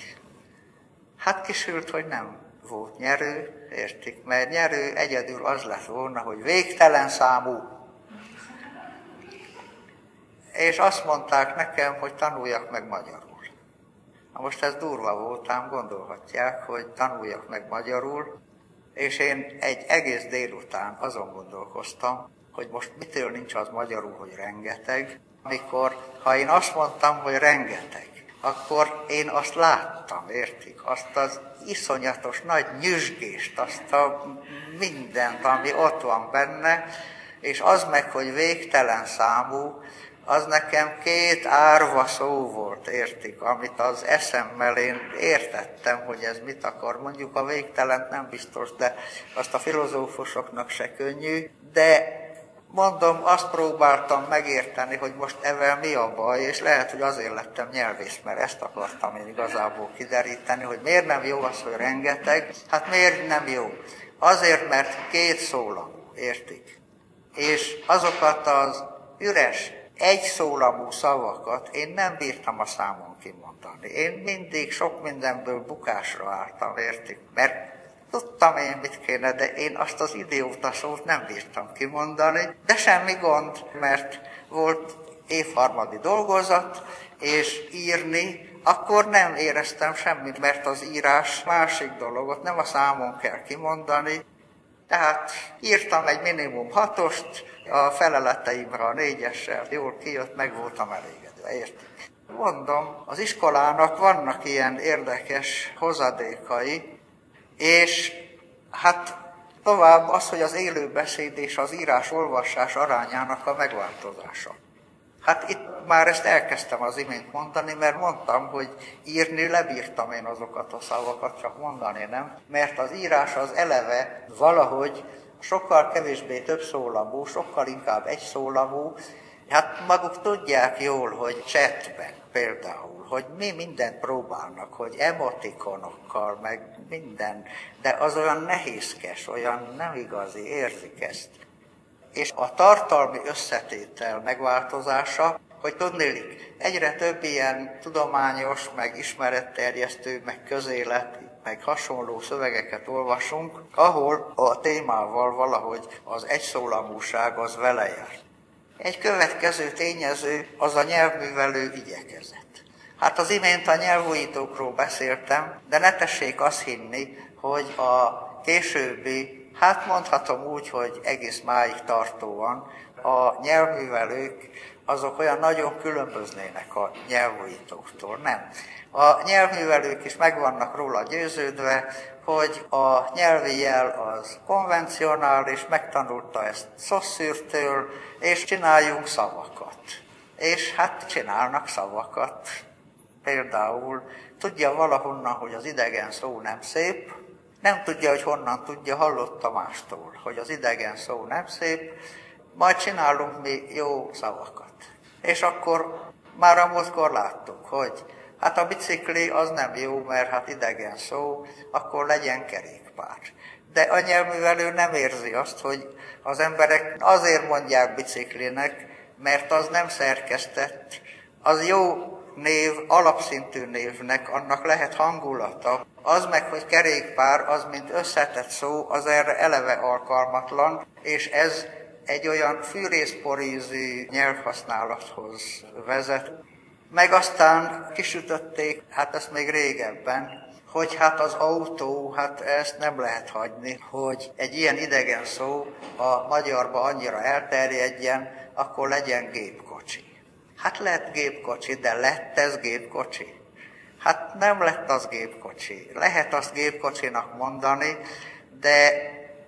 Hát kisült, hogy nem volt nyerő, értik, mert nyerő egyedül az lett volna, hogy végtelen számú és azt mondták nekem, hogy tanuljak meg magyarul. Na most ez durva voltám, gondolhatják, hogy tanuljak meg magyarul, és én egy egész délután azon gondolkoztam, hogy most mitől nincs az magyarul, hogy rengeteg, amikor, ha én azt mondtam, hogy rengeteg, akkor én azt láttam, értik? Azt az iszonyatos nagy nyüzsgést, azt a mindent, ami ott van benne, és az meg, hogy végtelen számú, az nekem két árva szó volt, értik, amit az eszemmel én értettem, hogy ez mit akar. Mondjuk a végtelent nem biztos, de azt a filozófusoknak se könnyű, de mondom, azt próbáltam megérteni, hogy most evel mi a baj, és lehet, hogy azért lettem nyelvész, mert ezt akartam én igazából kideríteni, hogy miért nem jó az, hogy rengeteg. Hát miért nem jó? Azért, mert két szólamú, értik? És azokat az üres egy szólamú szavakat én nem bírtam a számon kimondani. Én mindig sok mindenből bukásra álltam, értik? Mert tudtam én mit kéne, de én azt az idióta szót nem bírtam kimondani, de semmi gond, mert volt évharmadi dolgozat, és írni, akkor nem éreztem semmit, mert az írás másik dologot, nem a számon kell kimondani. Tehát írtam egy minimum hatost, a feleleteimre a négyessel jól kijött, meg voltam elégedve, értik? Mondom, az iskolának vannak ilyen érdekes hozadékai, és hát tovább az, hogy az élőbeszéd és az írás-olvasás arányának a megváltozása. Hát itt már ezt elkezdtem az imént mondani, mert mondtam, hogy írni lebírtam én azokat a szavakat, csak mondani nem, mert az írás az eleve valahogy sokkal kevésbé több szólamú, sokkal inkább egy szólamú, Hát maguk tudják jól, hogy chatben például, hogy mi mindent próbálnak, hogy emotikonokkal, meg minden, de az olyan nehézkes, olyan nem igazi, érzik ezt. És a tartalmi összetétel megváltozása, hogy tudnélik, egyre több ilyen tudományos, meg ismeretterjesztő, meg közélet, meg hasonló szövegeket olvasunk, ahol a témával valahogy az egyszólamúság az vele jár. Egy következő tényező az a nyelvművelő igyekezet. Hát az imént a nyelvújítókról beszéltem, de ne tessék azt hinni, hogy a későbbi, hát mondhatom úgy, hogy egész máig tartóan a nyelvművelők azok olyan nagyon különböznének a nyelvújítóktól. Nem. A nyelvművelők is meg vannak róla győződve, hogy a nyelvi jel az konvencionális, megtanulta ezt szosszűrtől, és csináljunk szavakat. És hát csinálnak szavakat. Például tudja valahonnan, hogy az idegen szó nem szép, nem tudja, hogy honnan tudja, hallotta mástól, hogy az idegen szó nem szép, majd csinálunk mi jó szavakat. És akkor már a múltkor láttuk, hogy Hát a bicikli az nem jó, mert hát idegen szó, akkor legyen kerékpár. De a nyelvművelő nem érzi azt, hogy az emberek azért mondják biciklinek, mert az nem szerkesztett. Az jó név, alapszintű névnek, annak lehet hangulata. Az meg, hogy kerékpár, az mint összetett szó, az erre eleve alkalmatlan, és ez egy olyan fűrészporízi nyelvhasználathoz vezet, meg aztán kisütötték, hát ezt még régebben, hogy hát az autó, hát ezt nem lehet hagyni, hogy egy ilyen idegen szó a magyarba annyira elterjedjen, akkor legyen gépkocsi. Hát lett gépkocsi, de lett ez gépkocsi? Hát nem lett az gépkocsi. Lehet azt gépkocsinak mondani, de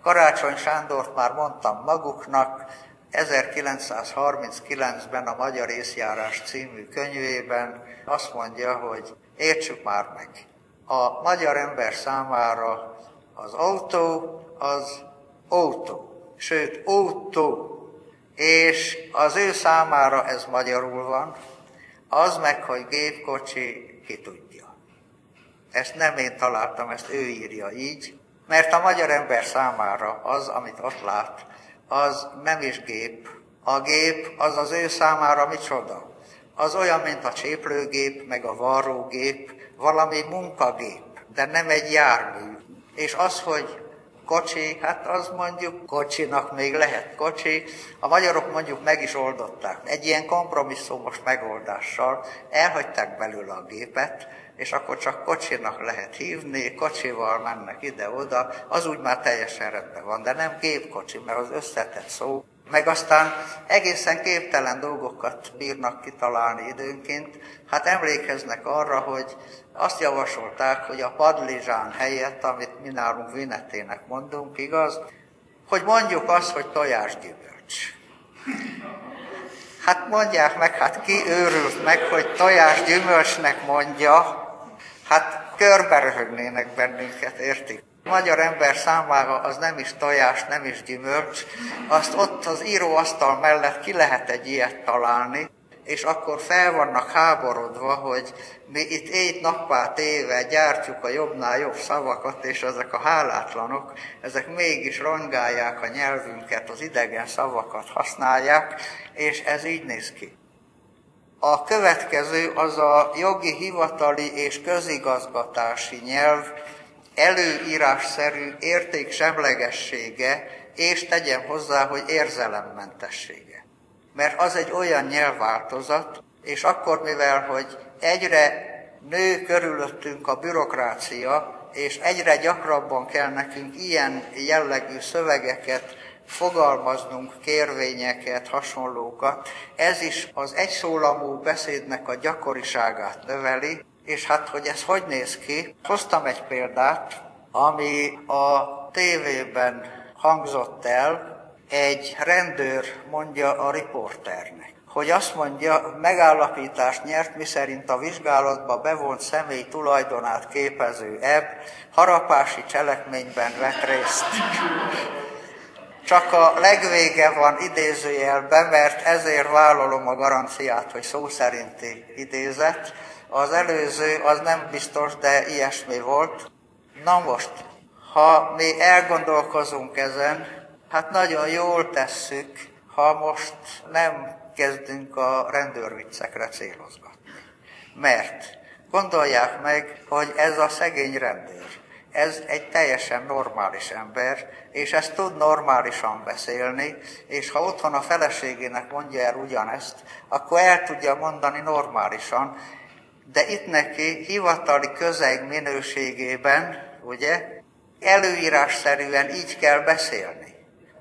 Karácsony Sándort már mondtam maguknak, 1939-ben a Magyar Észjárás című könyvében azt mondja, hogy értsük már meg, a magyar ember számára az autó az autó, sőt autó, és az ő számára ez magyarul van, az meg, hogy gépkocsi, ki tudja. Ezt nem én találtam, ezt ő írja így, mert a magyar ember számára az, amit ott lát, az nem is gép. A gép az az ő számára micsoda? Az olyan, mint a cséplőgép, meg a varrógép, valami munkagép, de nem egy jármű. És az, hogy kocsi, hát az mondjuk kocsinak még lehet kocsi. A magyarok mondjuk meg is oldották. Egy ilyen kompromisszumos megoldással elhagyták belőle a gépet, és akkor csak kocsinak lehet hívni, kocsival mennek ide-oda, az úgy már teljesen rendben van, de nem gépkocsi, mert az összetett szó. Meg aztán egészen képtelen dolgokat bírnak kitalálni időnként. Hát emlékeznek arra, hogy azt javasolták, hogy a padlizsán helyett, amit mi nálunk vinetének mondunk, igaz, hogy mondjuk azt, hogy tojásgyümölcs. Hát mondják meg, hát ki őrült meg, hogy tojásgyümölcsnek mondja, hát körbe röhögnének bennünket, értik? A magyar ember számára az nem is tojás, nem is gyümölcs, azt ott az íróasztal mellett ki lehet egy ilyet találni, és akkor fel vannak háborodva, hogy mi itt éjt nappá téve gyártjuk a jobbnál jobb szavakat, és ezek a hálátlanok, ezek mégis rongálják a nyelvünket, az idegen szavakat használják, és ez így néz ki. A következő az a jogi, hivatali és közigazgatási nyelv előírásszerű értéksemlegessége, és tegyem hozzá, hogy érzelemmentessége. Mert az egy olyan nyelvváltozat, És akkor, mivel hogy egyre nő körülöttünk a bürokrácia, és egyre gyakrabban kell nekünk ilyen jellegű szövegeket fogalmaznunk, kérvényeket, hasonlókat. Ez is az egyszólamú beszédnek a gyakoriságát növeli, és hát, hogy ez hogy néz ki, hoztam egy példát, ami a tévében hangzott el, egy rendőr mondja a riporternek hogy azt mondja, megállapítást nyert, miszerint a vizsgálatba bevont személy tulajdonát képező ebb harapási cselekményben vett részt. Csak a legvége van idézőjelben, mert ezért vállalom a garanciát, hogy szó szerinti idézet. Az előző az nem biztos, de ilyesmi volt. Na most, ha mi elgondolkozunk ezen, hát nagyon jól tesszük, ha most nem kezdünk a rendőrviccekre célozgatni. Mert gondolják meg, hogy ez a szegény rendőr, ez egy teljesen normális ember, és ezt tud normálisan beszélni, és ha otthon a feleségének mondja el ugyanezt, akkor el tudja mondani normálisan, de itt neki hivatali közeg minőségében, ugye, előírásszerűen így kell beszélni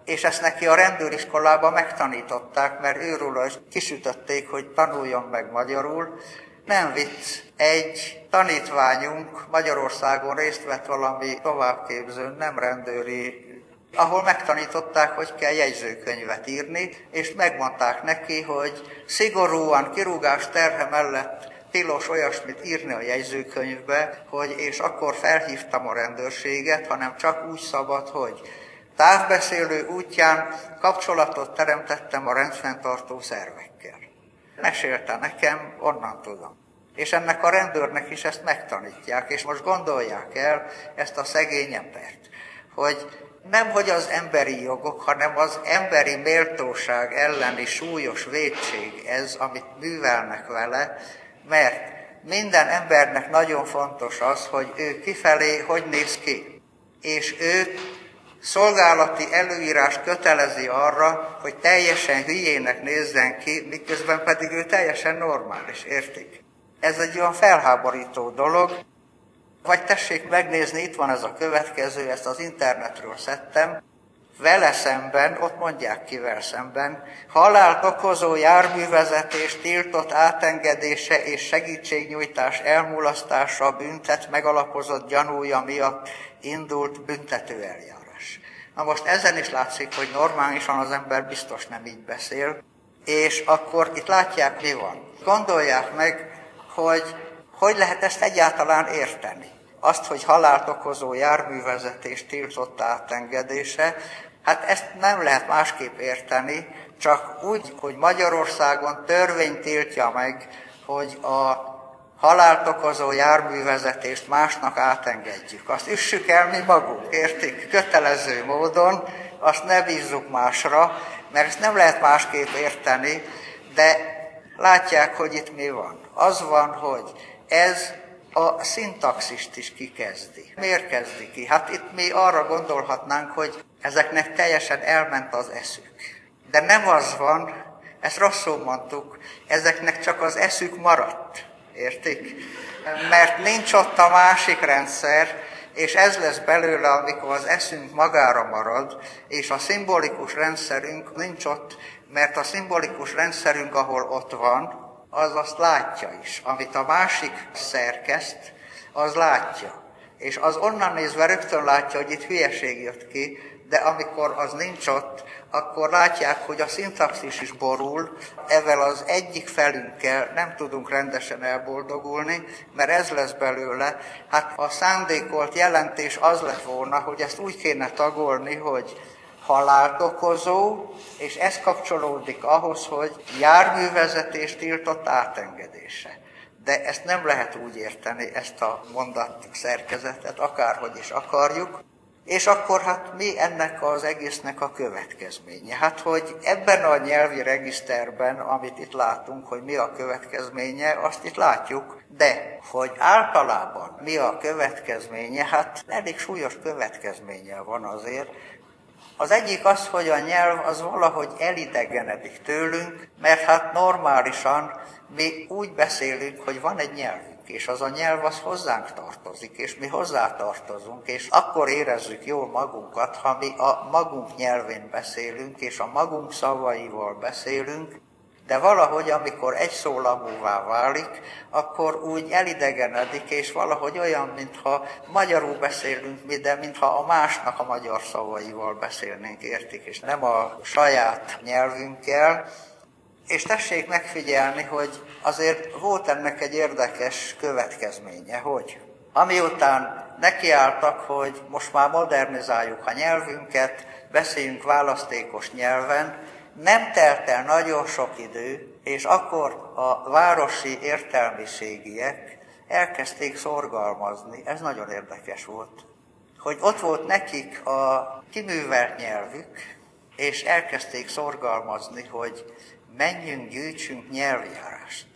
és ezt neki a rendőriskolában megtanították, mert őről is kisütötték, hogy tanuljon meg magyarul. Nem vicc, egy tanítványunk Magyarországon részt vett valami továbbképzőn, nem rendőri, ahol megtanították, hogy kell jegyzőkönyvet írni, és megmondták neki, hogy szigorúan kirúgás terhe mellett tilos olyasmit írni a jegyzőkönyvbe, hogy és akkor felhívtam a rendőrséget, hanem csak úgy szabad, hogy távbeszélő útján kapcsolatot teremtettem a rendfenntartó szervekkel. Mesélte nekem, onnan tudom. És ennek a rendőrnek is ezt megtanítják, és most gondolják el ezt a szegény embert, hogy nem hogy az emberi jogok, hanem az emberi méltóság elleni súlyos védség ez, amit művelnek vele, mert minden embernek nagyon fontos az, hogy ő kifelé hogy néz ki. És őt szolgálati előírás kötelezi arra, hogy teljesen hülyének nézzen ki, miközben pedig ő teljesen normális, értik? Ez egy olyan felháborító dolog, vagy tessék megnézni, itt van ez a következő, ezt az internetről szedtem, vele szemben, ott mondják kivel szemben, halált okozó járművezetés tiltott átengedése és segítségnyújtás elmulasztása büntet megalapozott gyanúja miatt indult büntető eljárás. Na most ezen is látszik, hogy normálisan az ember biztos nem így beszél, és akkor itt látják, mi van. Gondolják meg, hogy hogy lehet ezt egyáltalán érteni. Azt, hogy halált okozó járművezetés tiltott átengedése, hát ezt nem lehet másképp érteni, csak úgy, hogy Magyarországon törvény tiltja meg, hogy a halált okozó járművezetést másnak átengedjük. Azt üssük el mi magunk, értik? Kötelező módon, azt ne bízzuk másra, mert ezt nem lehet másképp érteni, de látják, hogy itt mi van. Az van, hogy ez a szintaxist is kikezdi. Miért kezdi ki? Hát itt mi arra gondolhatnánk, hogy ezeknek teljesen elment az eszük. De nem az van, ezt rosszul mondtuk, ezeknek csak az eszük maradt. Értik? Mert nincs ott a másik rendszer, és ez lesz belőle, amikor az eszünk magára marad, és a szimbolikus rendszerünk nincs ott, mert a szimbolikus rendszerünk, ahol ott van, az azt látja is. Amit a másik szerkeszt, az látja. És az onnan nézve rögtön látja, hogy itt hülyeség jött ki, de amikor az nincs ott, akkor látják, hogy a szintaxis is borul, ezzel az egyik felünkkel nem tudunk rendesen elboldogulni, mert ez lesz belőle. Hát a szándékolt jelentés az lett volna, hogy ezt úgy kéne tagolni, hogy halált okozó, és ez kapcsolódik ahhoz, hogy járművezetés tiltott átengedése. De ezt nem lehet úgy érteni, ezt a mondat szerkezetet, akárhogy is akarjuk. És akkor hát mi ennek az egésznek a következménye? Hát, hogy ebben a nyelvi regiszterben, amit itt látunk, hogy mi a következménye, azt itt látjuk, de hogy általában mi a következménye, hát elég súlyos következménye van azért, Az egyik az, hogy a nyelv az valahogy elidegenedik tőlünk, mert hát normálisan mi úgy beszélünk, hogy van egy nyelvünk, és az a nyelv az hozzánk tartozik, és mi hozzá tartozunk, és akkor érezzük jól magunkat, ha mi a magunk nyelvén beszélünk, és a magunk szavaival beszélünk, de valahogy, amikor egy szólamúvá válik, akkor úgy elidegenedik, és valahogy olyan, mintha magyarul beszélünk mi, de mintha a másnak a magyar szavaival beszélnénk, értik, és nem a saját nyelvünkkel. És tessék megfigyelni, hogy azért volt ennek egy érdekes következménye, hogy amiután nekiálltak, hogy most már modernizáljuk a nyelvünket, beszéljünk választékos nyelven, nem telt el nagyon sok idő, és akkor a városi értelmiségiek elkezdték szorgalmazni. Ez nagyon érdekes volt. Hogy ott volt nekik a kiművelt nyelvük, és elkezdték szorgalmazni, hogy menjünk, gyűjtsünk nyelvjárást.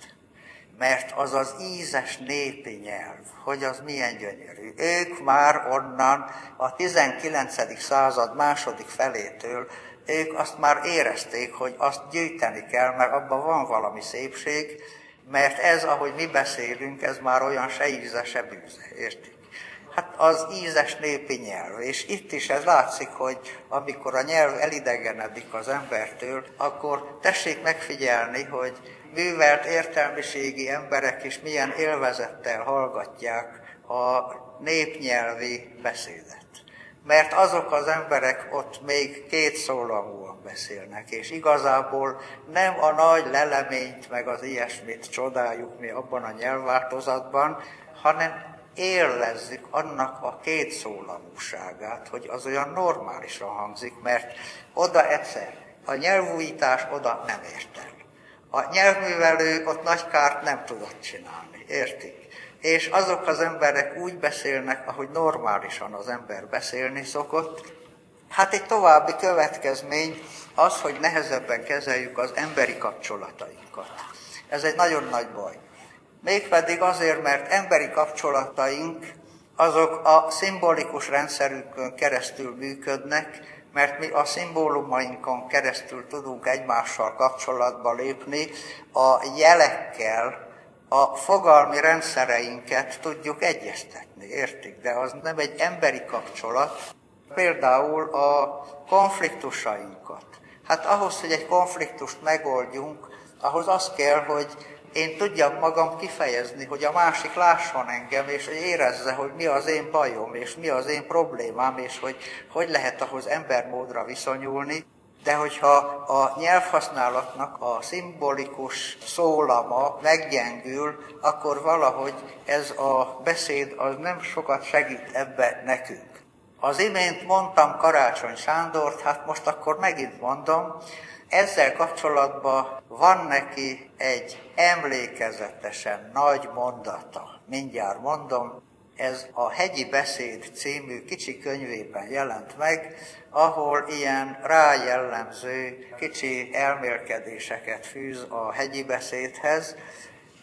Mert az az ízes népi nyelv, hogy az milyen gyönyörű. Ők már onnan a 19. század második felétől ők azt már érezték, hogy azt gyűjteni kell, mert abban van valami szépség, mert ez, ahogy mi beszélünk, ez már olyan se íze, se bűze, értik? Hát az ízes népi nyelv, és itt is ez látszik, hogy amikor a nyelv elidegenedik az embertől, akkor tessék megfigyelni, hogy művelt értelmiségi emberek is milyen élvezettel hallgatják a népnyelvi beszédet. Mert azok az emberek ott még két szólamúan beszélnek, és igazából nem a nagy leleményt, meg az ilyesmit csodáljuk mi abban a nyelvváltozatban, hanem élvezzük annak a két szólamúságát, hogy az olyan normálisan hangzik, mert oda egyszer, a nyelvújítás oda nem ért el. A nyelvművelő ott nagy kárt nem tudott csinálni, értik? és azok az emberek úgy beszélnek, ahogy normálisan az ember beszélni szokott. Hát egy további következmény az, hogy nehezebben kezeljük az emberi kapcsolatainkat. Ez egy nagyon nagy baj. Mégpedig azért, mert emberi kapcsolataink azok a szimbolikus rendszerünkön keresztül működnek, mert mi a szimbólumainkon keresztül tudunk egymással kapcsolatba lépni, a jelekkel, a fogalmi rendszereinket tudjuk egyeztetni, értik? De az nem egy emberi kapcsolat, például a konfliktusainkat. Hát ahhoz, hogy egy konfliktust megoldjunk, ahhoz az kell, hogy én tudjam magam kifejezni, hogy a másik lásson engem, és hogy érezze, hogy mi az én bajom, és mi az én problémám, és hogy hogy lehet ahhoz embermódra viszonyulni de hogyha a nyelvhasználatnak a szimbolikus szólama meggyengül, akkor valahogy ez a beszéd az nem sokat segít ebbe nekünk. Az imént mondtam Karácsony Sándort, hát most akkor megint mondom, ezzel kapcsolatban van neki egy emlékezetesen nagy mondata. Mindjárt mondom, ez a Hegyi Beszéd című kicsi könyvében jelent meg, ahol ilyen rájellemző kicsi elmélkedéseket fűz a hegyi beszédhez,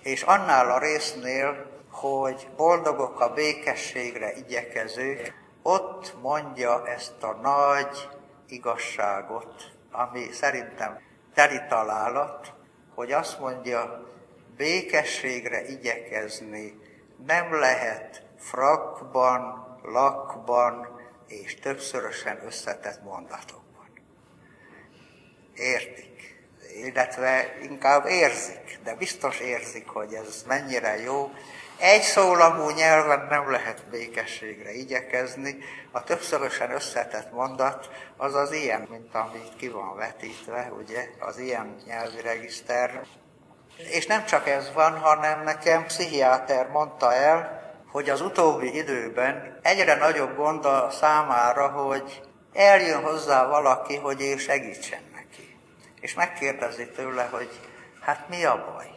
és annál a résznél, hogy boldogok a békességre igyekezők, ott mondja ezt a nagy igazságot, ami szerintem teli találat, hogy azt mondja, békességre igyekezni nem lehet frakban, lakban és többszörösen összetett mondatokban. Értik, illetve inkább érzik, de biztos érzik, hogy ez mennyire jó. Egy szólamú nyelven nem lehet békességre igyekezni, a többszörösen összetett mondat az az ilyen, mint amit ki van vetítve, ugye, az ilyen nyelvi regiszter. És nem csak ez van, hanem nekem pszichiáter mondta el, hogy az utóbbi időben egyre nagyobb gond a számára, hogy eljön hozzá valaki, hogy ő segítsen neki. És megkérdezi tőle, hogy hát mi a baj?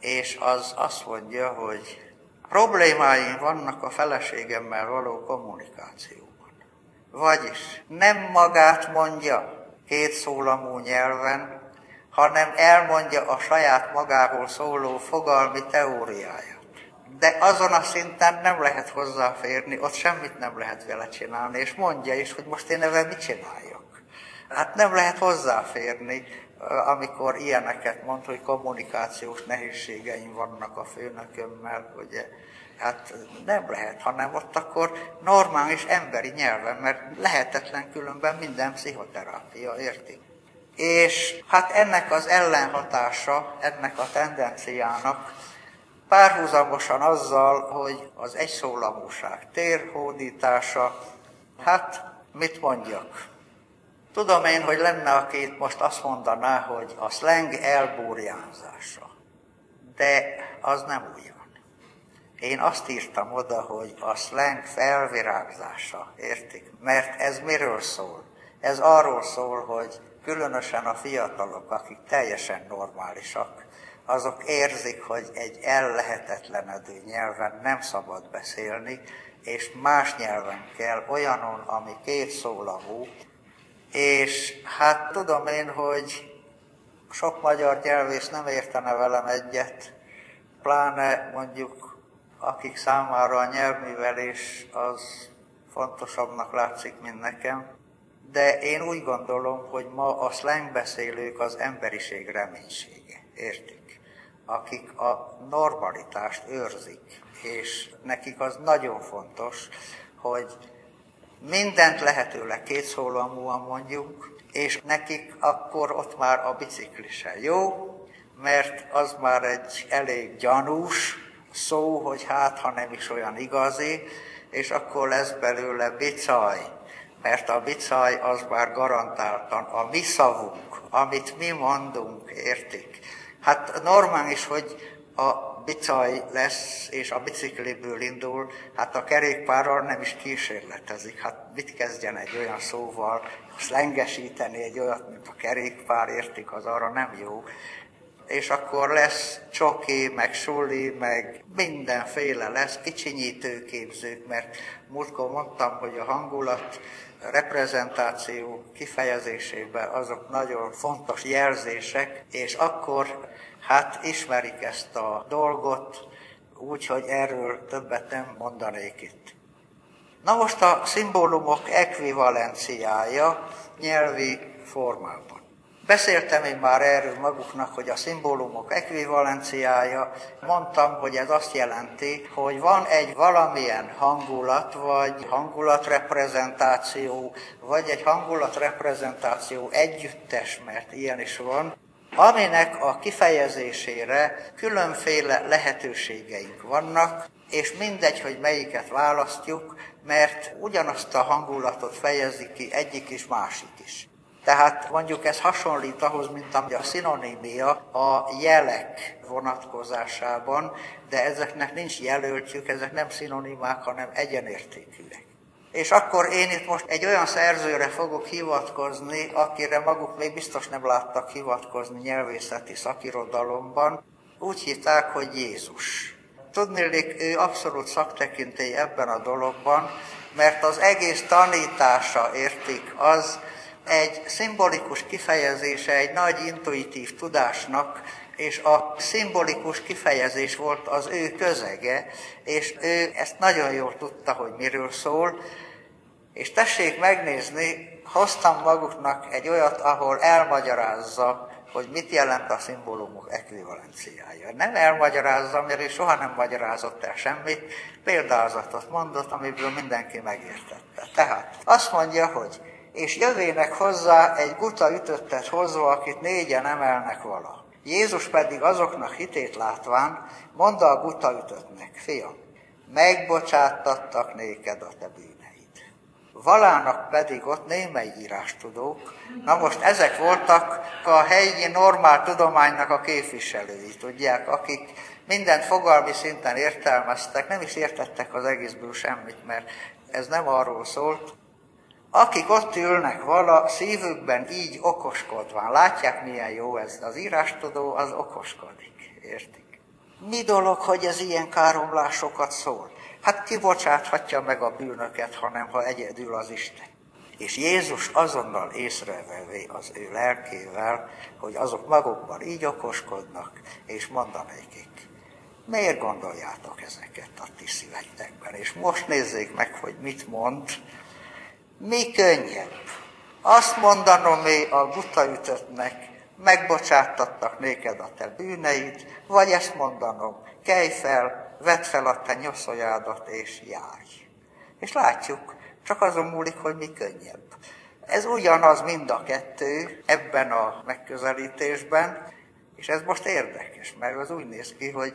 És az azt mondja, hogy problémáim vannak a feleségemmel való kommunikációban. Vagyis nem magát mondja két szólamú nyelven, hanem elmondja a saját magáról szóló fogalmi teóriáját de azon a szinten nem lehet hozzáférni, ott semmit nem lehet vele csinálni, és mondja is, hogy most én ezzel mit csináljak. Hát nem lehet hozzáférni, amikor ilyeneket mond, hogy kommunikációs nehézségeim vannak a főnökömmel, ugye, hát nem lehet, hanem ott akkor normális emberi nyelven, mert lehetetlen különben minden pszichoterápia, érti? És hát ennek az ellenhatása, ennek a tendenciának párhuzamosan azzal, hogy az egyszólamúság térhódítása, hát mit mondjak? Tudom én, hogy lenne, aki itt most azt mondaná, hogy a slang elbúrjánzása. De az nem ugyan. Én azt írtam oda, hogy a slang felvirágzása, értik? Mert ez miről szól? Ez arról szól, hogy különösen a fiatalok, akik teljesen normálisak, azok érzik, hogy egy ellehetetlenedő nyelven nem szabad beszélni, és más nyelven kell, olyanon, ami két szólamú, és hát tudom én, hogy sok magyar nyelvész nem értene velem egyet, pláne mondjuk akik számára a nyelvművelés az fontosabbnak látszik, mint nekem, de én úgy gondolom, hogy ma a slang beszélők az emberiség reménysége, értik? Akik a normalitást őrzik, és nekik az nagyon fontos, hogy mindent lehetőleg kétszólamúan mondjuk, és nekik akkor ott már a bicikli se jó, mert az már egy elég gyanús szó, hogy hát, ha nem is olyan igazi, és akkor lesz belőle bicaj, mert a bicaj az már garantáltan a mi szavunk, amit mi mondunk, értik. Hát normális, hogy a bicaj lesz, és a bicikliből indul, hát a kerékpárral nem is kísérletezik. Hát mit kezdjen egy olyan szóval, szlengesíteni egy olyat, mint a kerékpár, értik, az arra nem jó. És akkor lesz csoki, meg suli, meg mindenféle lesz, kicsinyítőképzők, mert múltkor mondtam, hogy a hangulat reprezentáció kifejezésében azok nagyon fontos jelzések, és akkor hát ismerik ezt a dolgot, úgyhogy erről többet nem mondanék itt. Na most a szimbólumok ekvivalenciája nyelvi formában. Beszéltem én már erről maguknak, hogy a szimbólumok ekvivalenciája. Mondtam, hogy ez azt jelenti, hogy van egy valamilyen hangulat, vagy hangulatreprezentáció, vagy egy hangulatreprezentáció együttes, mert ilyen is van, aminek a kifejezésére különféle lehetőségeink vannak, és mindegy, hogy melyiket választjuk, mert ugyanazt a hangulatot fejezi ki egyik is, másik is. Tehát mondjuk ez hasonlít ahhoz, mint a szinonímia a jelek vonatkozásában, de ezeknek nincs jelöltjük, ezek nem szinonimák, hanem egyenértékűek. És akkor én itt most egy olyan szerzőre fogok hivatkozni, akire maguk még biztos nem láttak hivatkozni nyelvészeti szakirodalomban. Úgy hitták, hogy Jézus. Tudnélik, ő abszolút szaktekintély ebben a dologban, mert az egész tanítása, értik, az egy szimbolikus kifejezése egy nagy intuitív tudásnak, és a szimbolikus kifejezés volt az ő közege, és ő ezt nagyon jól tudta, hogy miről szól, és tessék megnézni, hoztam maguknak egy olyat, ahol elmagyarázza, hogy mit jelent a szimbólumok ekvivalenciája. Nem elmagyarázza, mert ő soha nem magyarázott el semmit, példázatot mondott, amiből mindenki megértette. Tehát azt mondja, hogy és jövének hozzá egy guta ütöttet hozva, akit négyen emelnek vala. Jézus pedig azoknak hitét látván, mondta a guta ütöttnek, fiam, megbocsáttattak néked a te bűn Valának pedig ott némely írástudók. Na most ezek voltak a helyi normál tudománynak a képviselői, tudják, akik mindent fogalmi szinten értelmeztek, nem is értettek az egészből semmit, mert ez nem arról szólt. Akik ott ülnek vala szívükben így okoskodván, látják milyen jó ez, az írástudó az okoskodik, értik? Mi dolog, hogy ez ilyen káromlásokat szól? Hát kibocsáthatja meg a bűnöket, hanem ha egyedül az Isten. És Jézus azonnal észrevevé az ő lelkével, hogy azok magukban így okoskodnak, és mondanékik. Miért gondoljátok ezeket a ti szívetekben? És most nézzék meg, hogy mit mond. Mi könnyebb? Azt mondanom én a gutaütöttnek, megbocsáttattak néked a te bűneid, vagy ezt mondanom, kelj fel, vedd fel a te nyoszoljádat és járj. És látjuk, csak azon múlik, hogy mi könnyebb. Ez ugyanaz mind a kettő ebben a megközelítésben, és ez most érdekes, mert az úgy néz ki, hogy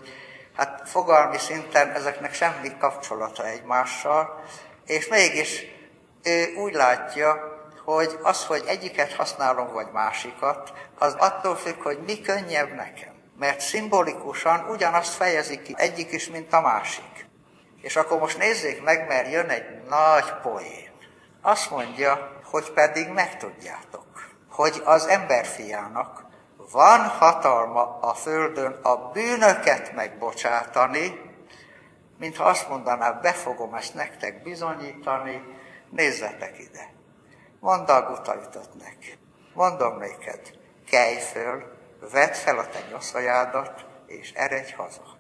hát fogalmi szinten ezeknek semmi kapcsolata egymással, és mégis ő úgy látja, hogy az, hogy egyiket használom, vagy másikat, az attól függ, hogy mi könnyebb nekem. Mert szimbolikusan ugyanazt fejezi ki egyik is, mint a másik. És akkor most nézzék meg, mert jön egy nagy poén. Azt mondja, hogy pedig megtudjátok, hogy az emberfiának van hatalma a földön a bűnöket megbocsátani, mintha azt mondaná, be fogom ezt nektek bizonyítani, nézzetek ide. Mondd a gutaütöttnek. Mondom néked, kelj föl, vedd fel a te nyoszajádat, és eredj haza.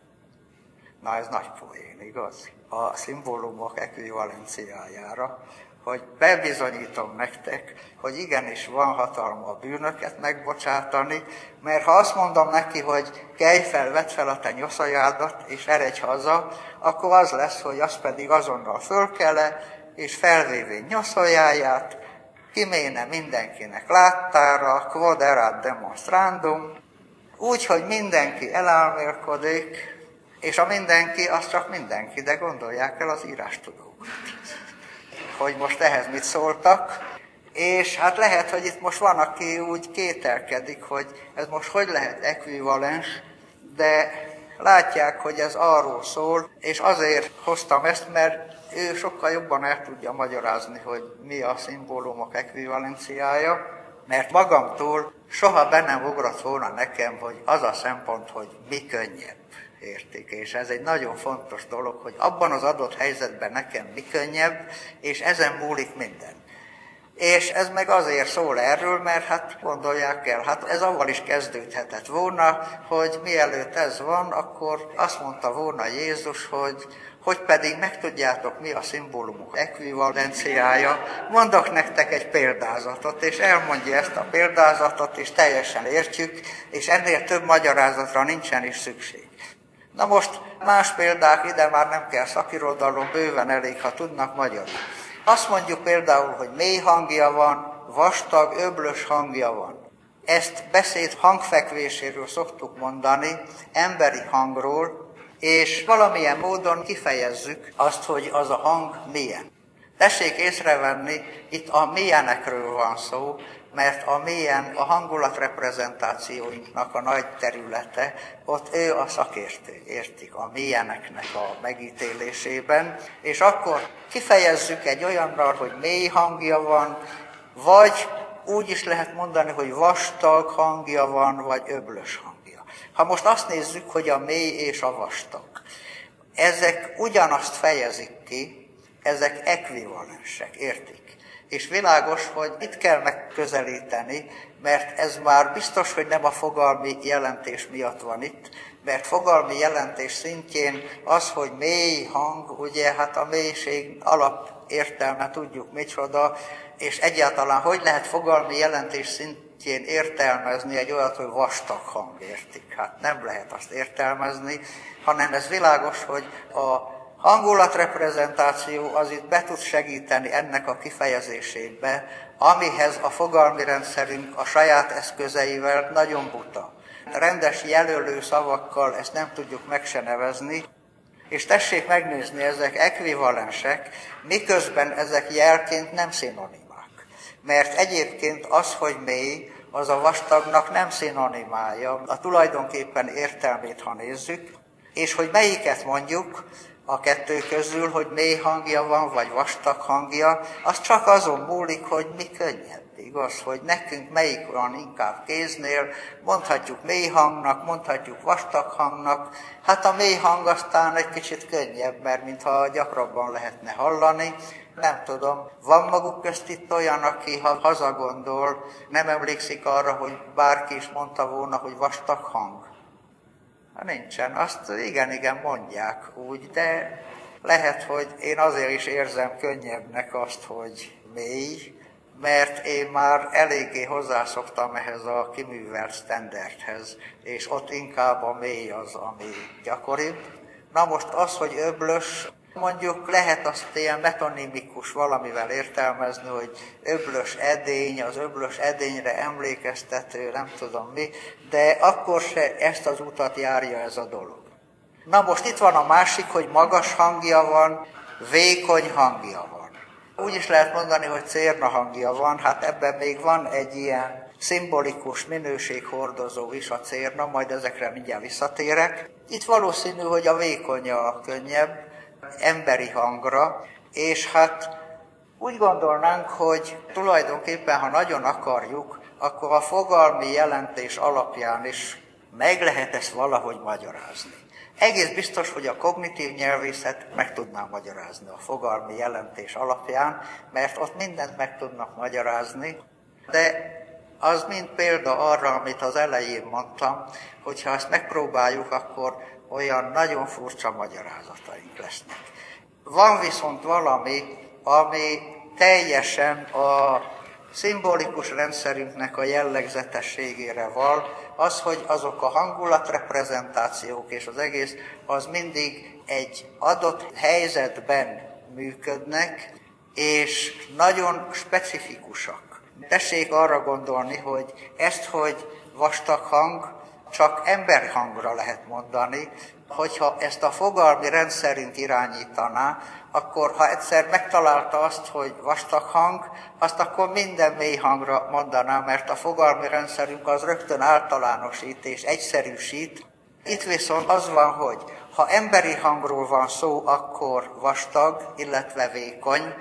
Na ez nagy poén, igaz? A szimbólumok ekvivalenciájára, hogy bebizonyítom nektek, hogy igenis van hatalma a bűnöket megbocsátani, mert ha azt mondom neki, hogy kelj fel, vedd fel a te nyoszajádat, és eredj haza, akkor az lesz, hogy az pedig azonnal fölkele, és felvévén nyoszajáját, kiméne mindenkinek láttára, quod erat demonstrandum, úgy, hogy mindenki elálmélkodik, és a mindenki, az csak mindenki, de gondolják el az írástudókat, hogy most ehhez mit szóltak, és hát lehet, hogy itt most van, aki úgy kételkedik, hogy ez most hogy lehet ekvivalens, de látják, hogy ez arról szól, és azért hoztam ezt, mert ő sokkal jobban el tudja magyarázni, hogy mi a szimbólumok ekvivalenciája, mert magamtól soha be nem ugrott volna nekem, hogy az a szempont, hogy mi könnyebb érték. És ez egy nagyon fontos dolog, hogy abban az adott helyzetben nekem mi könnyebb, és ezen múlik minden. És ez meg azért szól erről, mert hát gondolják el, hát ez avval is kezdődhetett volna, hogy mielőtt ez van, akkor azt mondta volna Jézus, hogy hogy pedig megtudjátok, mi a szimbólumok ekvivalenciája, mondok nektek egy példázatot, és elmondja ezt a példázatot, és teljesen értjük, és ennél több magyarázatra nincsen is szükség. Na most más példák, ide már nem kell szakirodalom, bőven elég, ha tudnak magyarul. Azt mondjuk például, hogy mély hangja van, vastag, öblös hangja van. Ezt beszéd hangfekvéséről szoktuk mondani, emberi hangról, és valamilyen módon kifejezzük azt, hogy az a hang milyen. Tessék észrevenni, itt a milyenekről van szó, mert a milyen a hangulatreprezentációinknak a nagy területe, ott ő a szakértő, értik, a milyeneknek a megítélésében, és akkor kifejezzük egy olyanra, hogy mély hangja van, vagy úgy is lehet mondani, hogy vastag hangja van, vagy öblös hang. Ha most azt nézzük, hogy a mély és a vastag, ezek ugyanazt fejezik ki, ezek ekvivalensek, értik? És világos, hogy itt kell megközelíteni, mert ez már biztos, hogy nem a fogalmi jelentés miatt van itt, mert fogalmi jelentés szintjén az, hogy mély hang, ugye hát a mélység alap értelme tudjuk micsoda, és egyáltalán hogy lehet fogalmi jelentés szint szintjén értelmezni egy olyat, hogy vastag hang értik. Hát nem lehet azt értelmezni, hanem ez világos, hogy a hangulatreprezentáció az itt be tud segíteni ennek a kifejezésébe, amihez a fogalmi rendszerünk a saját eszközeivel nagyon buta. Rendes jelölő szavakkal ezt nem tudjuk meg se nevezni, és tessék megnézni, ezek ekvivalensek, miközben ezek jelként nem szinonimák. Mert egyébként az, hogy mély, az a vastagnak nem szinonimája, a tulajdonképpen értelmét, ha nézzük, és hogy melyiket mondjuk a kettő közül, hogy mély hangja van, vagy vastag hangja, az csak azon múlik, hogy mi könnyebb. Igaz, hogy nekünk melyik van inkább kéznél, mondhatjuk mély hangnak, mondhatjuk vastag hangnak, hát a mély hang aztán egy kicsit könnyebb, mert mintha gyakrabban lehetne hallani, nem tudom, van maguk közt itt olyan, aki ha hazagondol, nem emlékszik arra, hogy bárki is mondta volna, hogy vastag hang. Hát nincsen. Azt igen, igen mondják úgy, de lehet, hogy én azért is érzem könnyebbnek azt, hogy mély, mert én már eléggé hozzászoktam ehhez a kiművelt standardhez, és ott inkább a mély az, ami gyakoribb. Na most az, hogy öblös, mondjuk lehet azt ilyen metonimikus valamivel értelmezni, hogy öblös edény, az öblös edényre emlékeztető, nem tudom mi, de akkor se ezt az utat járja ez a dolog. Na most itt van a másik, hogy magas hangja van, vékony hangja van. Úgy is lehet mondani, hogy cérna hangja van, hát ebben még van egy ilyen szimbolikus minőséghordozó is a cérna, majd ezekre mindjárt visszatérek. Itt valószínű, hogy a vékonya a könnyebb, emberi hangra, és hát úgy gondolnánk, hogy tulajdonképpen, ha nagyon akarjuk, akkor a fogalmi jelentés alapján is meg lehet ezt valahogy magyarázni. Egész biztos, hogy a kognitív nyelvészet meg tudná magyarázni a fogalmi jelentés alapján, mert ott mindent meg tudnak magyarázni, de az mind példa arra, amit az elején mondtam, hogy ha ezt megpróbáljuk, akkor olyan nagyon furcsa magyarázataink lesznek. Van viszont valami, ami teljesen a szimbolikus rendszerünknek a jellegzetességére val, az, hogy azok a hangulatreprezentációk és az egész, az mindig egy adott helyzetben működnek, és nagyon specifikusak. Tessék arra gondolni, hogy ezt, hogy vastag hang, csak emberhangra lehet mondani, hogyha ezt a fogalmi rendszerünk irányítaná, akkor ha egyszer megtalálta azt, hogy vastag hang, azt akkor minden mély hangra mondaná, mert a fogalmi rendszerünk az rögtön általánosít és egyszerűsít. Itt viszont az van, hogy ha emberi hangról van szó, akkor vastag, illetve vékony,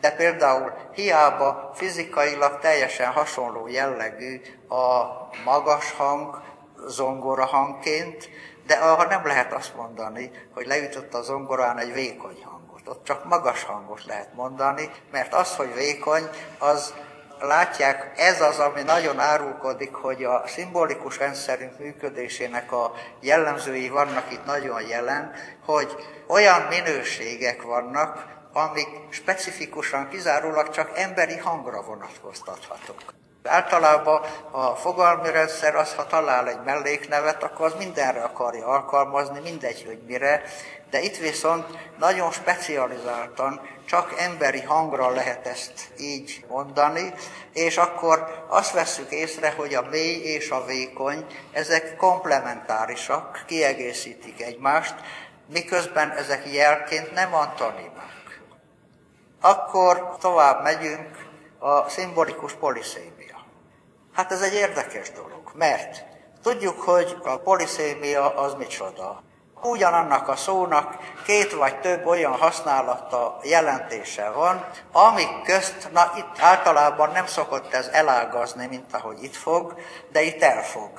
de például hiába fizikailag teljesen hasonló jellegű a magas hang zongora hangként, de arra nem lehet azt mondani, hogy leütött a zongorán egy vékony hangot. Ott csak magas hangot lehet mondani, mert az, hogy vékony, az látják, ez az, ami nagyon árulkodik, hogy a szimbolikus rendszerünk működésének a jellemzői vannak itt nagyon jelen, hogy olyan minőségek vannak, amik specifikusan kizárólag csak emberi hangra vonatkoztathatók. Általában a fogalmi rendszer az, ha talál egy melléknevet, akkor az mindenre akarja alkalmazni, mindegy, hogy mire, de itt viszont nagyon specializáltan csak emberi hangra lehet ezt így mondani, és akkor azt vesszük észre, hogy a mély és a vékony, ezek komplementárisak, kiegészítik egymást, miközben ezek jelként nem antonimák. Akkor tovább megyünk a szimbolikus poliszémia. Hát ez egy érdekes dolog, mert tudjuk, hogy a poliszémia az micsoda. Ugyanannak a szónak két vagy több olyan használata, jelentése van, amik közt, na itt általában nem szokott ez elágazni, mint ahogy itt fog, de itt elfog.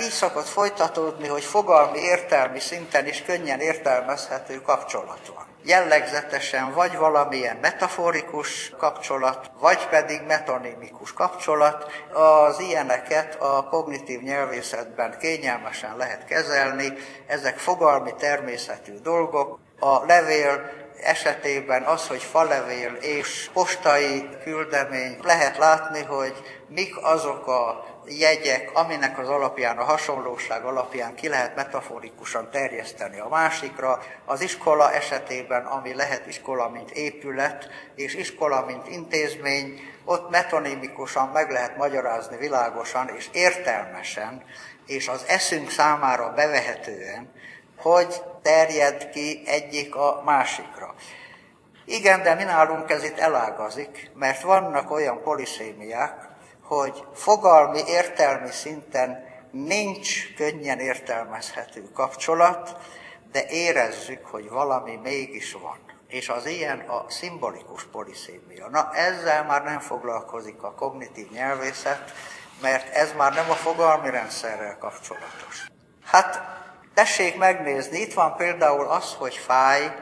Így szokott folytatódni, hogy fogalmi értelmi szinten is könnyen értelmezhető kapcsolat van jellegzetesen vagy valamilyen metaforikus kapcsolat, vagy pedig metonimikus kapcsolat. Az ilyeneket a kognitív nyelvészetben kényelmesen lehet kezelni, ezek fogalmi természetű dolgok. A levél esetében az, hogy falevél és postai küldemény, lehet látni, hogy mik azok a jegyek, aminek az alapján, a hasonlóság alapján ki lehet metaforikusan terjeszteni a másikra. Az iskola esetében, ami lehet iskola, mint épület, és iskola, mint intézmény, ott metonimikusan meg lehet magyarázni világosan és értelmesen, és az eszünk számára bevehetően, hogy terjed ki egyik a másikra. Igen, de mi nálunk ez itt elágazik, mert vannak olyan poliszémiák, hogy fogalmi értelmi szinten nincs könnyen értelmezhető kapcsolat, de érezzük, hogy valami mégis van. És az ilyen a szimbolikus poliszémia. Na, ezzel már nem foglalkozik a kognitív nyelvészet, mert ez már nem a fogalmi rendszerrel kapcsolatos. Hát, tessék megnézni, itt van például az, hogy fáj,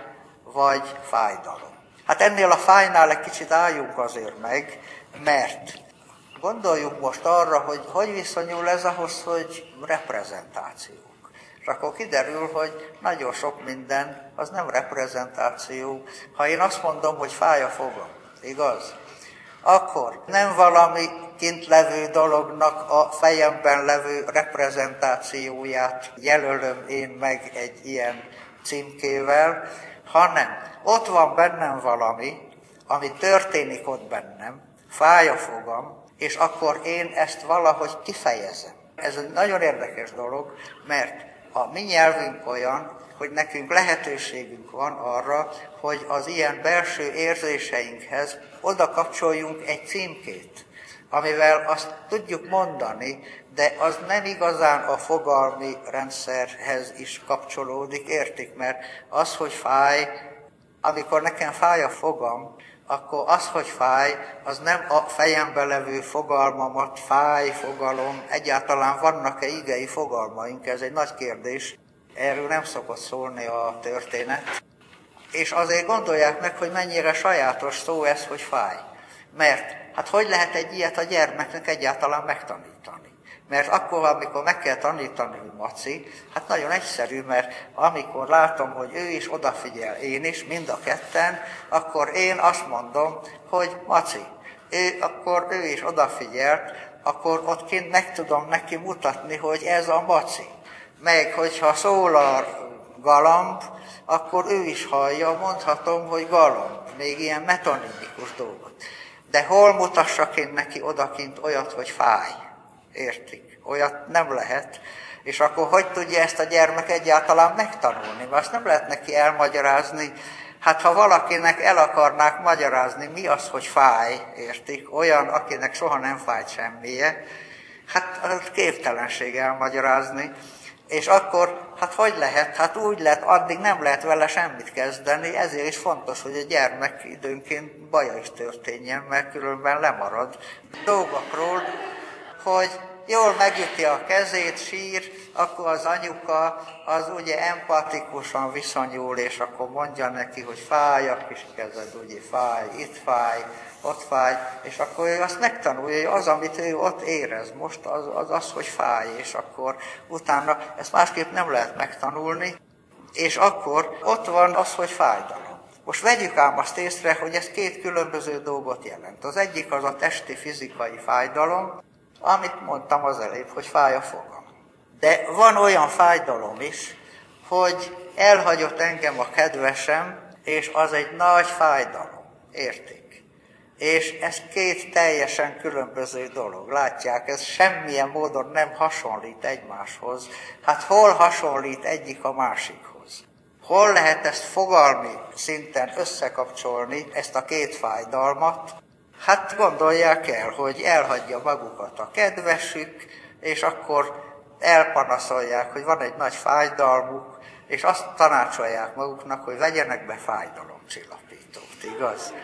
vagy fájdalom. Hát ennél a fájnál egy kicsit álljunk azért meg, mert Gondoljunk most arra, hogy hogy viszonyul ez ahhoz, hogy reprezentációk. És akkor kiderül, hogy nagyon sok minden az nem reprezentáció. Ha én azt mondom, hogy fáj a fogam, igaz? Akkor nem valami kint levő dolognak a fejemben levő reprezentációját jelölöm én meg egy ilyen címkével, hanem ott van bennem valami, ami történik ott bennem, fáj a fogam, és akkor én ezt valahogy kifejezem. Ez egy nagyon érdekes dolog, mert a mi nyelvünk olyan, hogy nekünk lehetőségünk van arra, hogy az ilyen belső érzéseinkhez oda kapcsoljunk egy címkét, amivel azt tudjuk mondani, de az nem igazán a fogalmi rendszerhez is kapcsolódik, értik? Mert az, hogy fáj, amikor nekem fáj a fogam, akkor az, hogy fáj, az nem a fejembe levő fogalmamat, fáj, fogalom, egyáltalán vannak-e igei fogalmaink, ez egy nagy kérdés, erről nem szokott szólni a történet. És azért gondolják meg, hogy mennyire sajátos szó ez, hogy fáj. Mert hát hogy lehet egy ilyet a gyermeknek egyáltalán megtanítani? Mert akkor, amikor meg kell tanítani, hogy Maci, hát nagyon egyszerű, mert amikor látom, hogy ő is odafigyel, én is, mind a ketten, akkor én azt mondom, hogy Maci, ő, akkor ő is odafigyelt, akkor ott kint meg tudom neki mutatni, hogy ez a Maci. Meg, hogyha szól a galamb, akkor ő is hallja, mondhatom, hogy galamb. Még ilyen metonimikus dolgot. De hol mutassak én neki odakint olyat, hogy fáj? Értik? Olyat nem lehet. És akkor hogy tudja ezt a gyermek egyáltalán megtanulni? Mert azt nem lehet neki elmagyarázni. Hát ha valakinek el akarnák magyarázni, mi az, hogy fáj, értik? Olyan, akinek soha nem fájt semmije, hát az képtelenség elmagyarázni. És akkor, hát hogy lehet? Hát úgy lehet, addig nem lehet vele semmit kezdeni, ezért is fontos, hogy a gyermek időnként baja is történjen, mert különben lemarad dolgokról, hogy jól megüti a kezét, sír, akkor az anyuka az ugye empatikusan viszonyul, és akkor mondja neki, hogy fáj a kis kezed, ugye fáj, itt fáj, ott fáj, és akkor ő azt megtanulja, hogy az, amit ő ott érez most, az az, az hogy fáj, és akkor utána ezt másképp nem lehet megtanulni, és akkor ott van az, hogy fájdalom. Most vegyük ám azt észre, hogy ez két különböző dolgot jelent. Az egyik az a testi, fizikai fájdalom, amit mondtam az előbb, hogy fáj a fogam. De van olyan fájdalom is, hogy elhagyott engem a kedvesem, és az egy nagy fájdalom. Érték? És ez két teljesen különböző dolog. Látják, ez semmilyen módon nem hasonlít egymáshoz. Hát hol hasonlít egyik a másikhoz? Hol lehet ezt fogalmi szinten összekapcsolni, ezt a két fájdalmat, Hát gondolják el, hogy elhagyja magukat a kedvesük, és akkor elpanaszolják, hogy van egy nagy fájdalmuk, és azt tanácsolják maguknak, hogy vegyenek be fájdalomcsillapítót, igaz?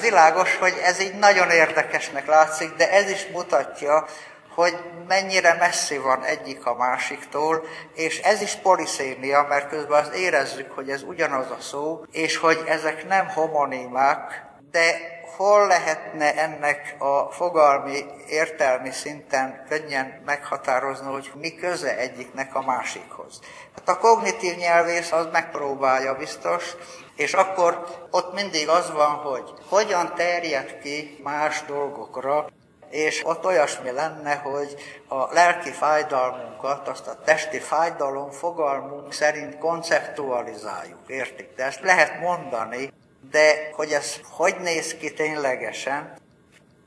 Világos, hogy ez így nagyon érdekesnek látszik, de ez is mutatja, hogy mennyire messzi van egyik a másiktól, és ez is poliszémia, mert közben azt érezzük, hogy ez ugyanaz a szó, és hogy ezek nem homonimák, de hol lehetne ennek a fogalmi értelmi szinten könnyen meghatározni, hogy mi köze egyiknek a másikhoz. Hát a kognitív nyelvész az megpróbálja biztos, és akkor ott mindig az van, hogy hogyan terjed ki más dolgokra, és ott olyasmi lenne, hogy a lelki fájdalmunkat, azt a testi fájdalom fogalmunk szerint konceptualizáljuk, értik? De ezt lehet mondani, de hogy ez hogy néz ki ténylegesen,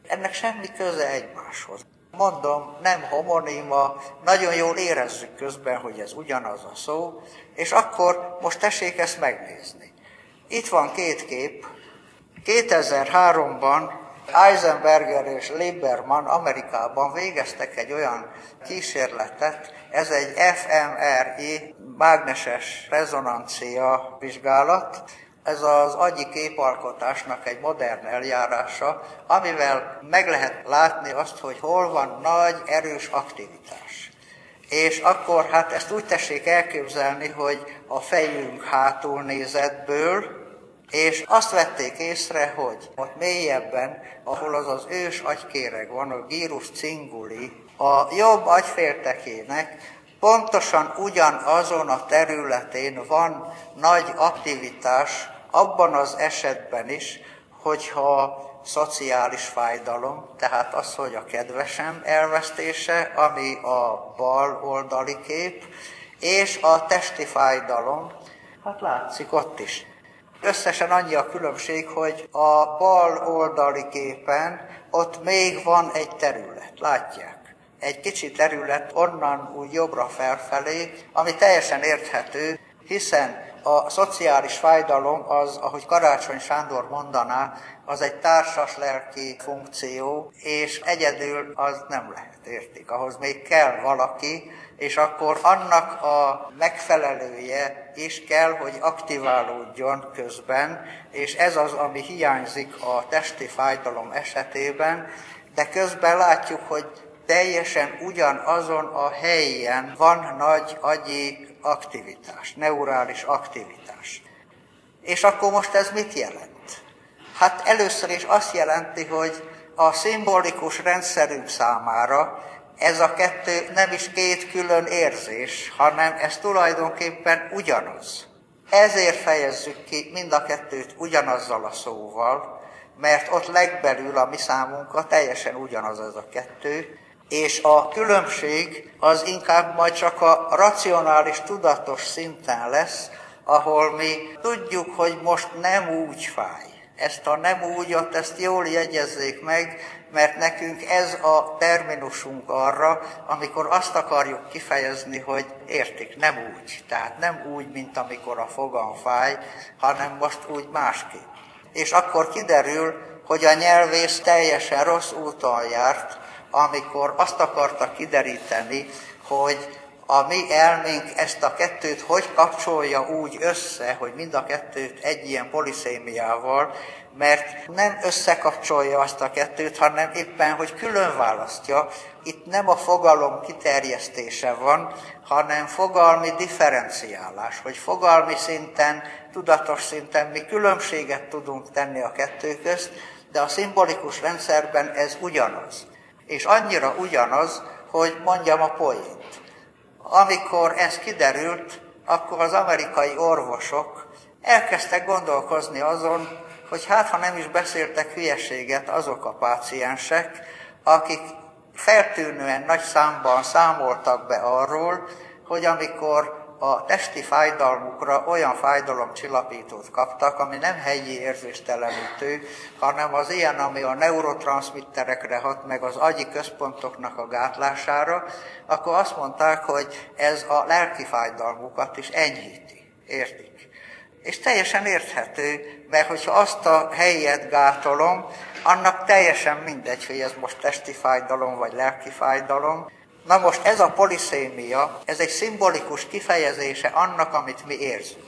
ennek semmi köze egymáshoz. Mondom, nem homoníma, nagyon jól érezzük közben, hogy ez ugyanaz a szó, és akkor most tessék ezt megnézni. Itt van két kép. 2003-ban Eisenberger és Lieberman Amerikában végeztek egy olyan kísérletet, ez egy fMRI, mágneses rezonancia vizsgálat, ez az agyi képalkotásnak egy modern eljárása, amivel meg lehet látni azt, hogy hol van nagy, erős aktivitás. És akkor hát ezt úgy tessék elképzelni, hogy a fejünk hátul nézetből, és azt vették észre, hogy ott mélyebben, ahol az az ős agykéreg van, a gírus cinguli, a jobb agyféltekének pontosan ugyanazon a területén van nagy aktivitás, abban az esetben is, hogyha szociális fájdalom, tehát az, hogy a kedvesem elvesztése, ami a bal oldali kép, és a testi fájdalom, hát látszik ott is. Összesen annyi a különbség, hogy a bal oldali képen ott még van egy terület, látják? Egy kicsi terület onnan úgy jobbra felfelé, ami teljesen érthető, hiszen a szociális fájdalom az, ahogy Karácsony Sándor mondaná, az egy társas lelki funkció, és egyedül az nem lehet, értik. Ahhoz még kell valaki, és akkor annak a megfelelője is kell, hogy aktiválódjon közben, és ez az, ami hiányzik a testi fájdalom esetében, de közben látjuk, hogy teljesen ugyanazon a helyen van nagy agyi aktivitás, neurális aktivitás. És akkor most ez mit jelent? Hát először is azt jelenti, hogy a szimbolikus rendszerünk számára ez a kettő nem is két külön érzés, hanem ez tulajdonképpen ugyanaz. Ezért fejezzük ki mind a kettőt ugyanazzal a szóval, mert ott legbelül a mi számunkra teljesen ugyanaz ez a kettő, és a különbség az inkább majd csak a racionális, tudatos szinten lesz, ahol mi tudjuk, hogy most nem úgy fáj. Ezt a nem úgyat, ezt jól jegyezzék meg, mert nekünk ez a terminusunk arra, amikor azt akarjuk kifejezni, hogy értik, nem úgy. Tehát nem úgy, mint amikor a fogam fáj, hanem most úgy másképp. És akkor kiderül, hogy a nyelvész teljesen rossz úton járt, amikor azt akarta kideríteni, hogy a mi elménk ezt a kettőt hogy kapcsolja úgy össze, hogy mind a kettőt egy ilyen poliszémiával, mert nem összekapcsolja azt a kettőt, hanem éppen, hogy külön választja. Itt nem a fogalom kiterjesztése van, hanem fogalmi differenciálás, hogy fogalmi szinten, tudatos szinten mi különbséget tudunk tenni a kettő közt, de a szimbolikus rendszerben ez ugyanaz. És annyira ugyanaz, hogy mondjam a poént. Amikor ez kiderült, akkor az amerikai orvosok elkezdtek gondolkozni azon, hogy hát ha nem is beszéltek hülyeséget azok a páciensek, akik feltűnően nagy számban számoltak be arról, hogy amikor a testi fájdalmukra olyan fájdalomcsillapítót kaptak, ami nem helyi érzéstelenítő, hanem az ilyen, ami a neurotranszmitterekre hat, meg az agyi központoknak a gátlására, akkor azt mondták, hogy ez a lelki fájdalmukat is enyhíti. Értik? És teljesen érthető, mert hogyha azt a helyet gátolom, annak teljesen mindegy, hogy ez most testi fájdalom vagy lelki fájdalom, Na most ez a poliszémia, ez egy szimbolikus kifejezése annak, amit mi érzünk.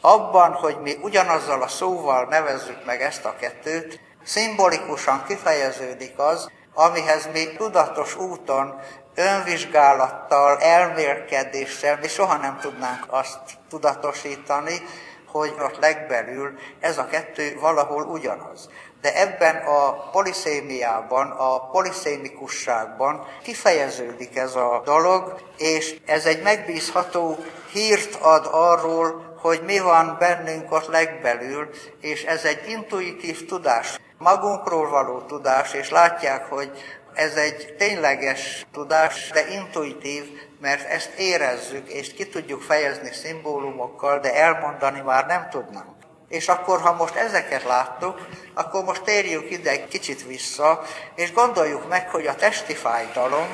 Abban, hogy mi ugyanazzal a szóval nevezzük meg ezt a kettőt, szimbolikusan kifejeződik az, amihez mi tudatos úton, önvizsgálattal, elmélkedéssel mi soha nem tudnánk azt tudatosítani, hogy ott legbelül ez a kettő valahol ugyanaz de ebben a poliszémiában, a poliszémikusságban kifejeződik ez a dolog, és ez egy megbízható hírt ad arról, hogy mi van bennünk ott legbelül, és ez egy intuitív tudás, magunkról való tudás, és látják, hogy ez egy tényleges tudás, de intuitív, mert ezt érezzük, és ki tudjuk fejezni szimbólumokkal, de elmondani már nem tudnánk. És akkor, ha most ezeket láttuk, akkor most térjünk ide egy kicsit vissza, és gondoljuk meg, hogy a testi fájdalom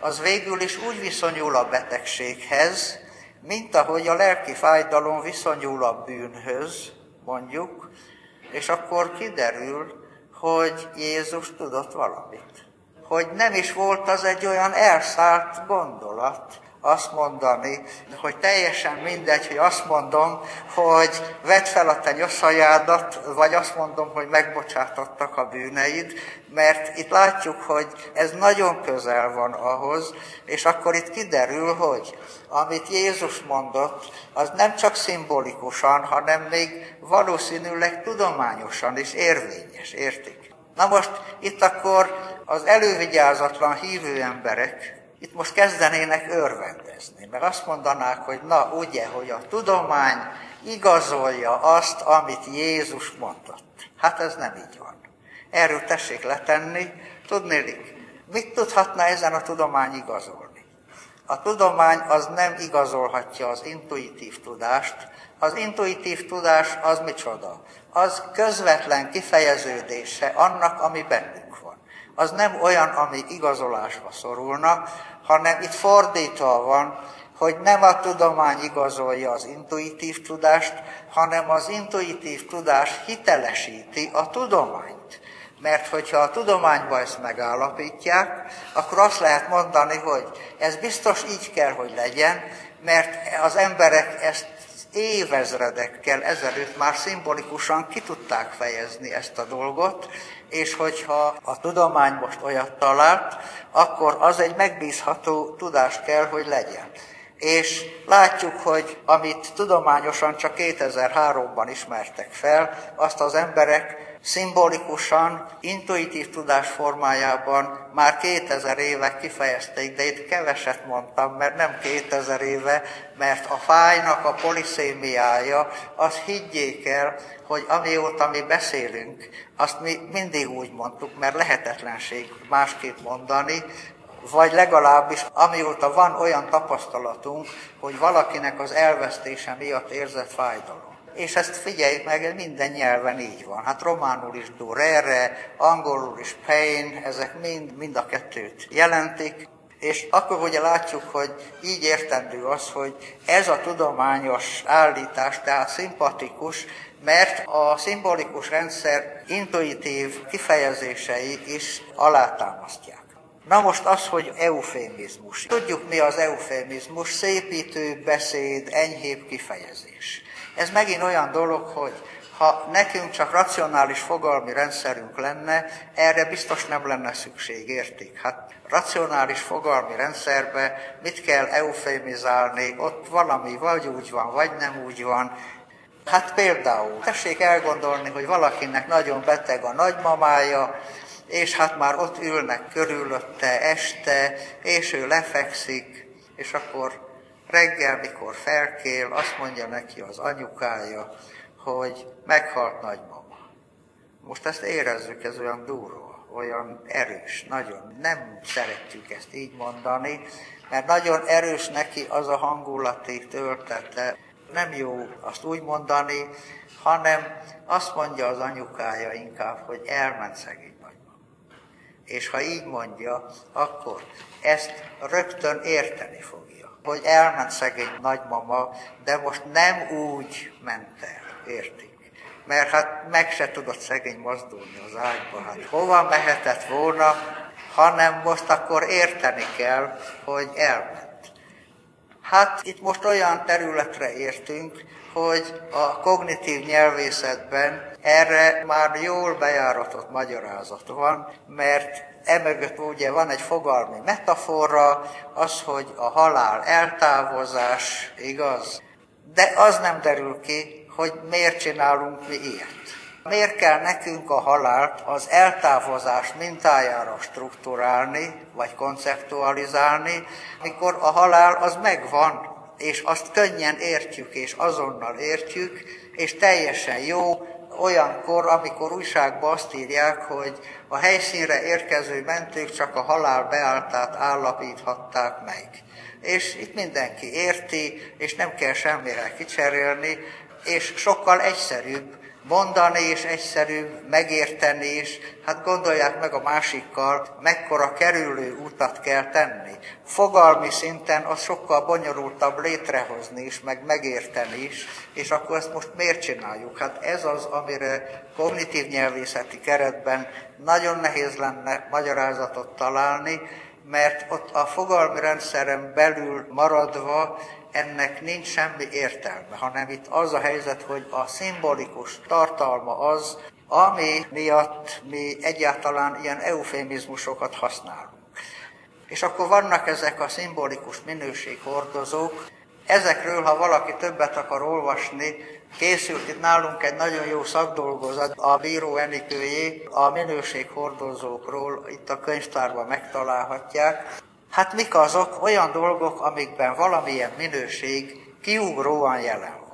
az végül is úgy viszonyul a betegséghez, mint ahogy a lelki fájdalom viszonyul a bűnhöz, mondjuk, és akkor kiderül, hogy Jézus tudott valamit. Hogy nem is volt az egy olyan elszállt gondolat, azt mondani, hogy teljesen mindegy, hogy azt mondom, hogy vedd fel a te nyosajádat, vagy azt mondom, hogy megbocsátottak a bűneid, mert itt látjuk, hogy ez nagyon közel van ahhoz, és akkor itt kiderül, hogy amit Jézus mondott, az nem csak szimbolikusan, hanem még valószínűleg tudományosan is érvényes, értik? Na most itt akkor az elővigyázatlan hívő emberek, itt most kezdenének örvendezni, mert azt mondanák, hogy na ugye, hogy a tudomány igazolja azt, amit Jézus mondott. Hát ez nem így van. Erről tessék letenni, tudnélik, mit tudhatna ezen a tudomány igazolni? A tudomány az nem igazolhatja az intuitív tudást. Az intuitív tudás az micsoda? Az közvetlen kifejeződése annak, ami bennünk. Az nem olyan, ami igazolásba szorulna, hanem itt fordítva van, hogy nem a tudomány igazolja az intuitív tudást, hanem az intuitív tudás hitelesíti a tudományt. Mert hogyha a tudományban ezt megállapítják, akkor azt lehet mondani, hogy ez biztos így kell, hogy legyen, mert az emberek ezt évezredekkel ezelőtt már szimbolikusan ki tudták fejezni ezt a dolgot, és hogyha a tudomány most olyat talált, akkor az egy megbízható tudás kell, hogy legyen. És látjuk, hogy amit tudományosan csak 2003-ban ismertek fel, azt az emberek szimbolikusan, intuitív tudás formájában már 2000 éve kifejezték, de itt keveset mondtam, mert nem 2000 éve, mert a fájnak a poliszémiája, az higgyék el, hogy amióta mi beszélünk, azt mi mindig úgy mondtuk, mert lehetetlenség másképp mondani, vagy legalábbis amióta van olyan tapasztalatunk, hogy valakinek az elvesztése miatt érzett fájdalom. És ezt figyeljük meg, minden nyelven így van. Hát románul is durere, angolul is pain, ezek mind, mind a kettőt jelentik. És akkor ugye látjuk, hogy így értendő az, hogy ez a tudományos állítás, tehát szimpatikus, mert a szimbolikus rendszer intuitív kifejezései is alátámasztják. Na most az, hogy eufémizmus. Tudjuk mi az eufémizmus, szépítő beszéd, enyhébb kifejezés. Ez megint olyan dolog, hogy ha nekünk csak racionális fogalmi rendszerünk lenne, erre biztos nem lenne szükség, értik? Hát racionális fogalmi rendszerbe mit kell eufémizálni, ott valami vagy úgy van, vagy nem úgy van. Hát például, tessék elgondolni, hogy valakinek nagyon beteg a nagymamája, és hát már ott ülnek körülötte este, és ő lefekszik, és akkor reggel, mikor felkél, azt mondja neki az anyukája, hogy meghalt nagymama. Most ezt érezzük, ez olyan durva, olyan erős, nagyon. Nem szeretjük ezt így mondani, mert nagyon erős neki az a hangulati töltete. Nem jó azt úgy mondani, hanem azt mondja az anyukája inkább, hogy elment szegény és ha így mondja, akkor ezt rögtön érteni fogja, hogy elment szegény nagymama, de most nem úgy ment el, értik? Mert hát meg se tudott szegény mozdulni az ágyba, hát hova mehetett volna, hanem most akkor érteni kell, hogy elment. Hát itt most olyan területre értünk, hogy a kognitív nyelvészetben erre már jól bejáratott magyarázat van, mert emögött ugye van egy fogalmi metafora, az, hogy a halál eltávozás, igaz? De az nem derül ki, hogy miért csinálunk mi ilyet. Miért kell nekünk a halált az eltávozás mintájára strukturálni, vagy konceptualizálni, mikor a halál az megvan, és azt könnyen értjük, és azonnal értjük, és teljesen jó, olyankor, amikor újságban azt írják, hogy a helyszínre érkező mentők csak a halál beáltát állapíthatták meg. És itt mindenki érti, és nem kell semmire kicserélni, és sokkal egyszerűbb mondani és egyszerű megérteni is, hát gondolják meg a másikkal, mekkora kerülő utat kell tenni. Fogalmi szinten az sokkal bonyolultabb létrehozni is, meg megérteni is, és akkor ezt most miért csináljuk? Hát ez az, amire kognitív nyelvészeti keretben nagyon nehéz lenne magyarázatot találni, mert ott a fogalmi rendszeren belül maradva ennek nincs semmi értelme, hanem itt az a helyzet, hogy a szimbolikus tartalma az, ami miatt mi egyáltalán ilyen eufémizmusokat használunk. És akkor vannak ezek a szimbolikus minőséghordozók, ezekről, ha valaki többet akar olvasni, készült itt nálunk egy nagyon jó szakdolgozat, a bíró Enikőjé, a minőséghordozókról itt a könyvtárban megtalálhatják. Hát mik azok? Olyan dolgok, amikben valamilyen minőség kiugróan jelen.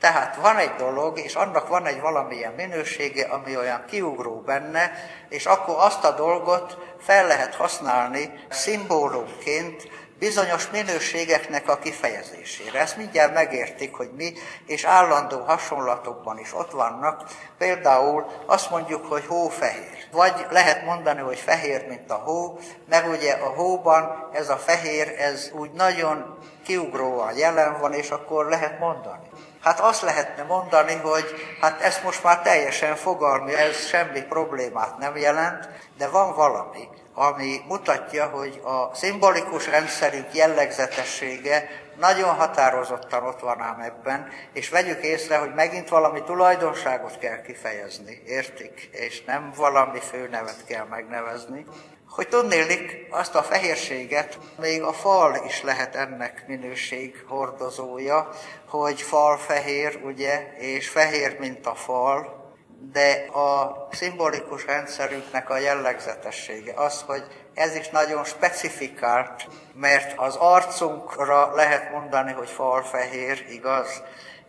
Tehát van egy dolog, és annak van egy valamilyen minősége, ami olyan kiugró benne, és akkor azt a dolgot fel lehet használni szimbólumként bizonyos minőségeknek a kifejezésére. Ezt mindjárt megértik, hogy mi, és állandó hasonlatokban is ott vannak. Például azt mondjuk, hogy hófehér. Vagy lehet mondani, hogy fehér, mint a hó, mert ugye a hóban ez a fehér, ez úgy nagyon kiugróan jelen van, és akkor lehet mondani. Hát azt lehetne mondani, hogy hát ez most már teljesen fogalmi, ez semmi problémát nem jelent, de van valami, ami mutatja, hogy a szimbolikus rendszerünk jellegzetessége nagyon határozottan ott van ám ebben, és vegyük észre, hogy megint valami tulajdonságot kell kifejezni, értik? És nem valami főnevet kell megnevezni. Hogy tudnélik, azt a fehérséget még a fal is lehet ennek minőség hordozója, hogy fal fehér, ugye, és fehér, mint a fal, de a szimbolikus rendszerünknek a jellegzetessége az, hogy ez is nagyon specifikált, mert az arcunkra lehet mondani, hogy falfehér, igaz?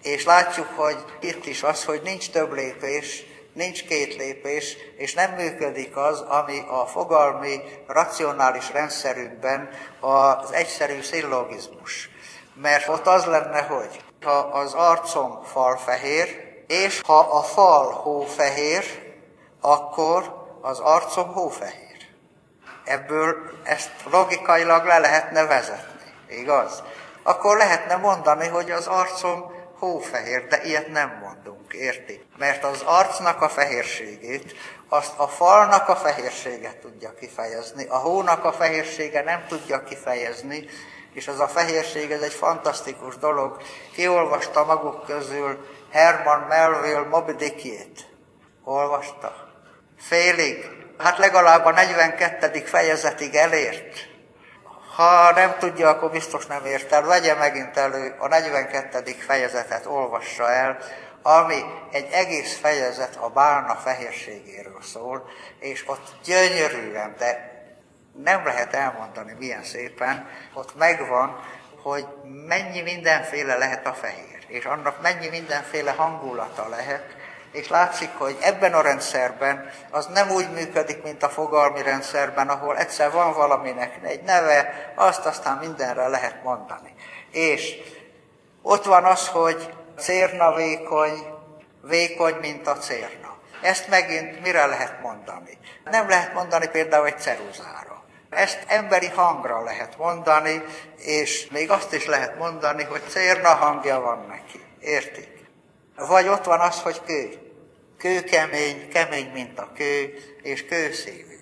És látjuk, hogy itt is az, hogy nincs több lépés, nincs két lépés, és nem működik az, ami a fogalmi, racionális rendszerünkben az egyszerű szillogizmus. Mert ott az lenne, hogy ha az arcom falfehér, és ha a fal hófehér, akkor az arcom hófehér. Ebből ezt logikailag le lehetne vezetni, igaz? Akkor lehetne mondani, hogy az arcom hófehér, de ilyet nem mondunk, érti? Mert az arcnak a fehérségét, azt a falnak a fehérséget tudja kifejezni, a hónak a fehérsége nem tudja kifejezni, és az a fehérség, ez egy fantasztikus dolog. Kiolvasta maguk közül Herman Melville Moby Dickjét. Olvasta? Félig. Hát legalább a 42. fejezetig elért. Ha nem tudja, akkor biztos nem ért el. Vegye megint elő a 42. fejezetet, olvassa el, ami egy egész fejezet a bálna fehérségéről szól, és ott gyönyörűen, de nem lehet elmondani milyen szépen, ott megvan, hogy mennyi mindenféle lehet a fehér, és annak mennyi mindenféle hangulata lehet, és látszik, hogy ebben a rendszerben az nem úgy működik, mint a fogalmi rendszerben, ahol egyszer van valaminek egy neve, azt aztán mindenre lehet mondani. És ott van az, hogy cérna vékony, vékony, mint a cérna. Ezt megint mire lehet mondani? Nem lehet mondani például egy ceruzára. Ezt emberi hangra lehet mondani, és még azt is lehet mondani, hogy cérna hangja van neki. Értik? Vagy ott van az, hogy kő. Kő kemény, kemény, mint a kő, és kőszívű.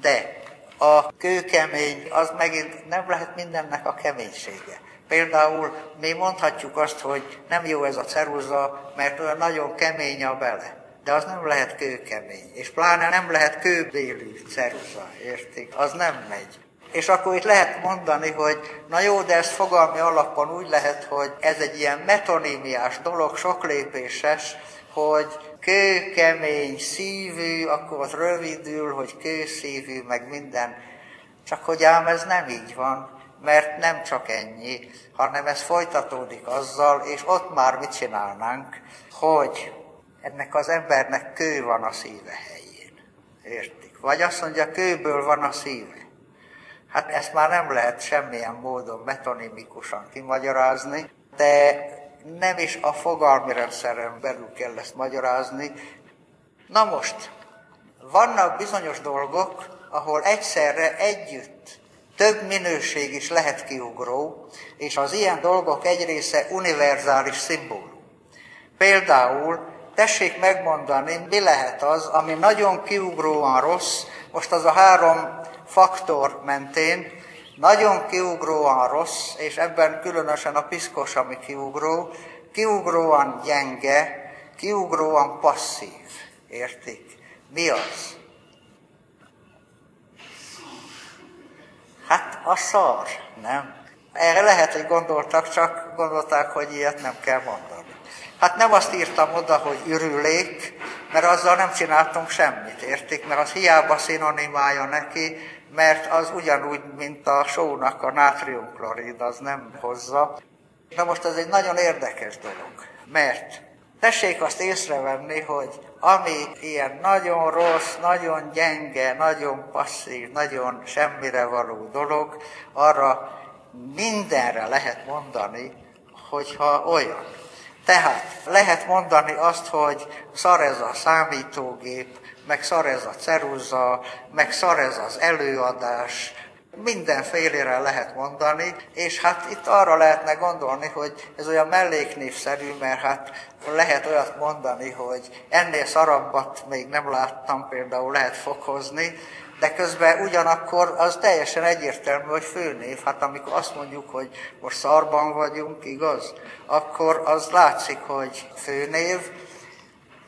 De a kőkemény, az megint nem lehet mindennek a keménysége. Például mi mondhatjuk azt, hogy nem jó ez a ceruza, mert olyan nagyon kemény a bele de az nem lehet kőkemény, és pláne nem lehet kőbélű ceruza, értik? Az nem megy. És akkor itt lehet mondani, hogy na jó, de ez fogalmi alapon úgy lehet, hogy ez egy ilyen metonímiás dolog, sok lépéses, hogy kőkemény szívű, akkor az rövidül, hogy kőszívű, meg minden. Csak hogy ám ez nem így van, mert nem csak ennyi, hanem ez folytatódik azzal, és ott már mit csinálnánk, hogy ennek az embernek kő van a szíve helyén. Értik? Vagy azt mondja, kőből van a szíve. Hát ezt már nem lehet semmilyen módon metonimikusan kimagyarázni, de nem is a fogalmi rendszeren belül kell ezt magyarázni. Na most, vannak bizonyos dolgok, ahol egyszerre együtt több minőség is lehet kiugró, és az ilyen dolgok egy része univerzális szimbólum. Például tessék megmondani, mi lehet az, ami nagyon kiugróan rossz, most az a három faktor mentén, nagyon kiugróan rossz, és ebben különösen a piszkos, ami kiugró, kiugróan gyenge, kiugróan passzív. Értik? Mi az? Hát a szar, nem? Erre lehet, hogy gondoltak, csak gondolták, hogy ilyet nem kell mondani. Hát nem azt írtam oda, hogy ürülék, mert azzal nem csináltunk semmit, értik? Mert az hiába szinonimája neki, mert az ugyanúgy, mint a sónak a nátriumklorid, az nem hozza. Na most ez egy nagyon érdekes dolog, mert tessék azt észrevenni, hogy ami ilyen nagyon rossz, nagyon gyenge, nagyon passzív, nagyon semmire való dolog, arra mindenre lehet mondani, hogyha olyan. Tehát lehet mondani azt, hogy szar ez a számítógép, meg szar ez a ceruza, meg szar ez az előadás, mindenfélére lehet mondani, és hát itt arra lehetne gondolni, hogy ez olyan melléknévszerű, mert hát lehet olyat mondani, hogy ennél szarabbat még nem láttam, például lehet fokozni, de közben ugyanakkor az teljesen egyértelmű, hogy főnév. Hát amikor azt mondjuk, hogy most szarban vagyunk, igaz? Akkor az látszik, hogy főnév.